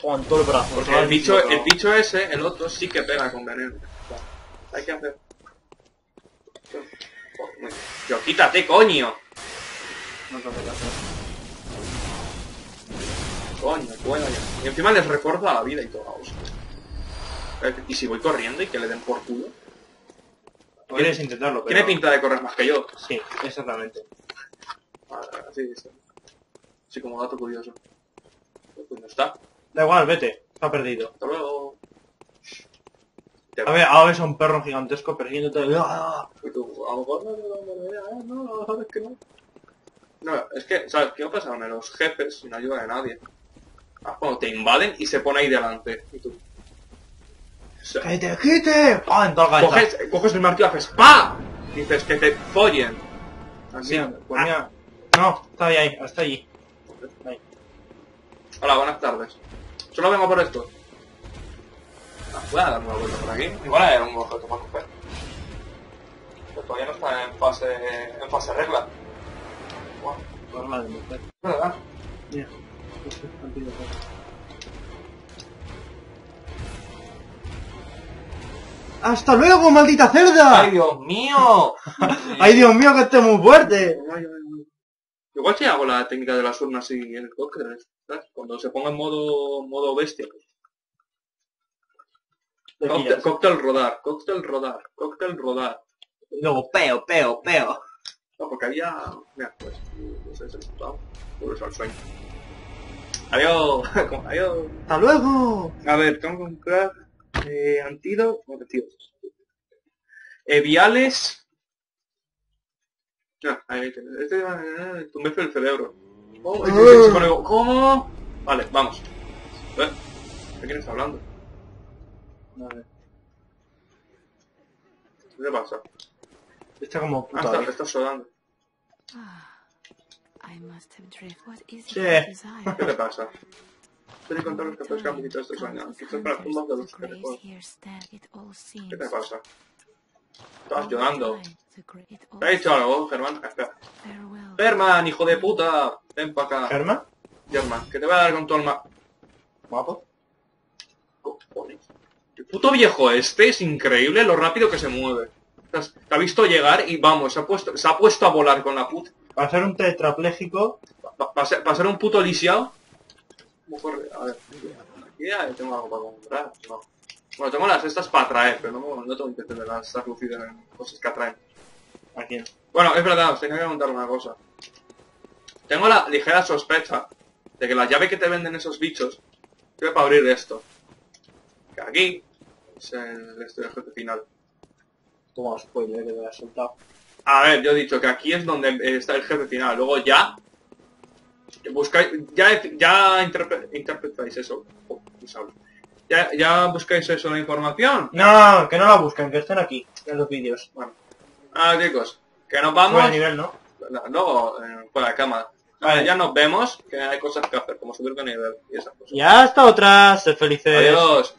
Juan todo el brazo. Porque el bicho, Pero- el bicho ese, el otro, sí que pega con veneno. Hay que hacer. Yo, quítate, coño. No te. Coño, pueda ya. Y encima les recorta la vida y todo. hostia. Eh, Y si voy corriendo y que le den por culo. Quieres intentarlo, pero... Tiene pinta de correr más que yo. Sí, exactamente. Vale, sí, sí. Sí, como dato curioso. Pues no está. Da igual, vete. Está perdido. Hasta luego. A ver, ahora es un perro gigantesco persiguiéndote. ¡Ah! Y tú, a lo mejor no, no, no, no, no, no, es que no. No, es que, ¿sabes qué pasa? En los jefes, sin ayuda de nadie. Ah, cuando te invaden y se pone ahí delante. Y tú. O sea, ¡Que te quite! ¡Ah, en toda coges, coges el martillo y haces ¡Pa! Y dices que te follen. Así. Mira, pues Ah, mira. No, está ahí, hasta allí. Ahí. Hola, buenas tardes. Solo vengo por esto. Ah, voy a dar una vuelta por aquí. Igual hay un objeto para coger. Pero todavía no está en fase, en fase regla. Buah, Normal de mujer. verdad. ¡Hasta luego, maldita cerda! ¡Ay, Dios mío! ¡Ay, Dios mío, que esté muy fuerte! Ay, ay, ay. Igual si hago la técnica de las urnas y el cóctel, ¿sabes? Cuando se ponga en modo, modo bestia. pues. Te Cóctel, rodar, cóctel rodar, cóctel rodar. Luego, peo, peo, peo. No, porque había... Mira, pues, pues es el puto Por al sueño. Adiós. Adiós. ¡Hasta luego! A ver, tengo que comprar eh, antídotos. Eh, viales. Ah, ahí tienes. Este eh, tumbefe del cerebro. Oh, este Ah. se pone- ¿Cómo? Vale, vamos. Eh, ¿De quién está hablando? Vale. ¿Qué te pasa? Está como Ah, puta. está, vieja. está sudando. Ah, I must have drift. What is it Sí. you desire? ¿Qué te pasa? Estoy contar los cafés que han visitado este sueño. Quizás para tumbas de los seems. ¿Qué te pasa? Estás All the llorando. Time, the great- it all ¿Te ha dicho algo, Germán? Germán, hijo de puta. Ven para acá. ¿Germa? Germán, que te voy a dar con tu alma. Guapo. Cojones. El puto viejo este es increíble lo rápido que se mueve. Te ha visto llegar y vamos, se ha puesto, se ha puesto a volar con la puta. Para ser un tetrapléjico, Para ser, pa ser un puto lisiado. ¿Cómo corre? A ver. Aquí tengo algo para comprar. No. Bueno, tengo las estas para atraer, pero no, no tengo intención de las lucidas en cosas que atraen. ¿A quién? Bueno, es verdad, os tenía que contar una cosa. Tengo la ligera sospecha de que la llave que te venden esos bichos sirve para abrir esto. Que aquí es el del jefe final. Toma spoiler que te has soltado. A ver, yo he dicho que aquí es donde está el jefe final. Luego ya buscáis, ya, ya interpre- interpretáis eso. Oh, ya, ya buscáis eso la información. No, que no la busquen, que estén aquí, en los vídeos. Bueno, ah, chicos, que nos vamos. de nivel, ¿no? Luego, eh, por la cama. Vale. Ya nos vemos, que hay cosas que hacer, como subir de nivel y esas cosas. Y hasta otra, sed felices. Adiós.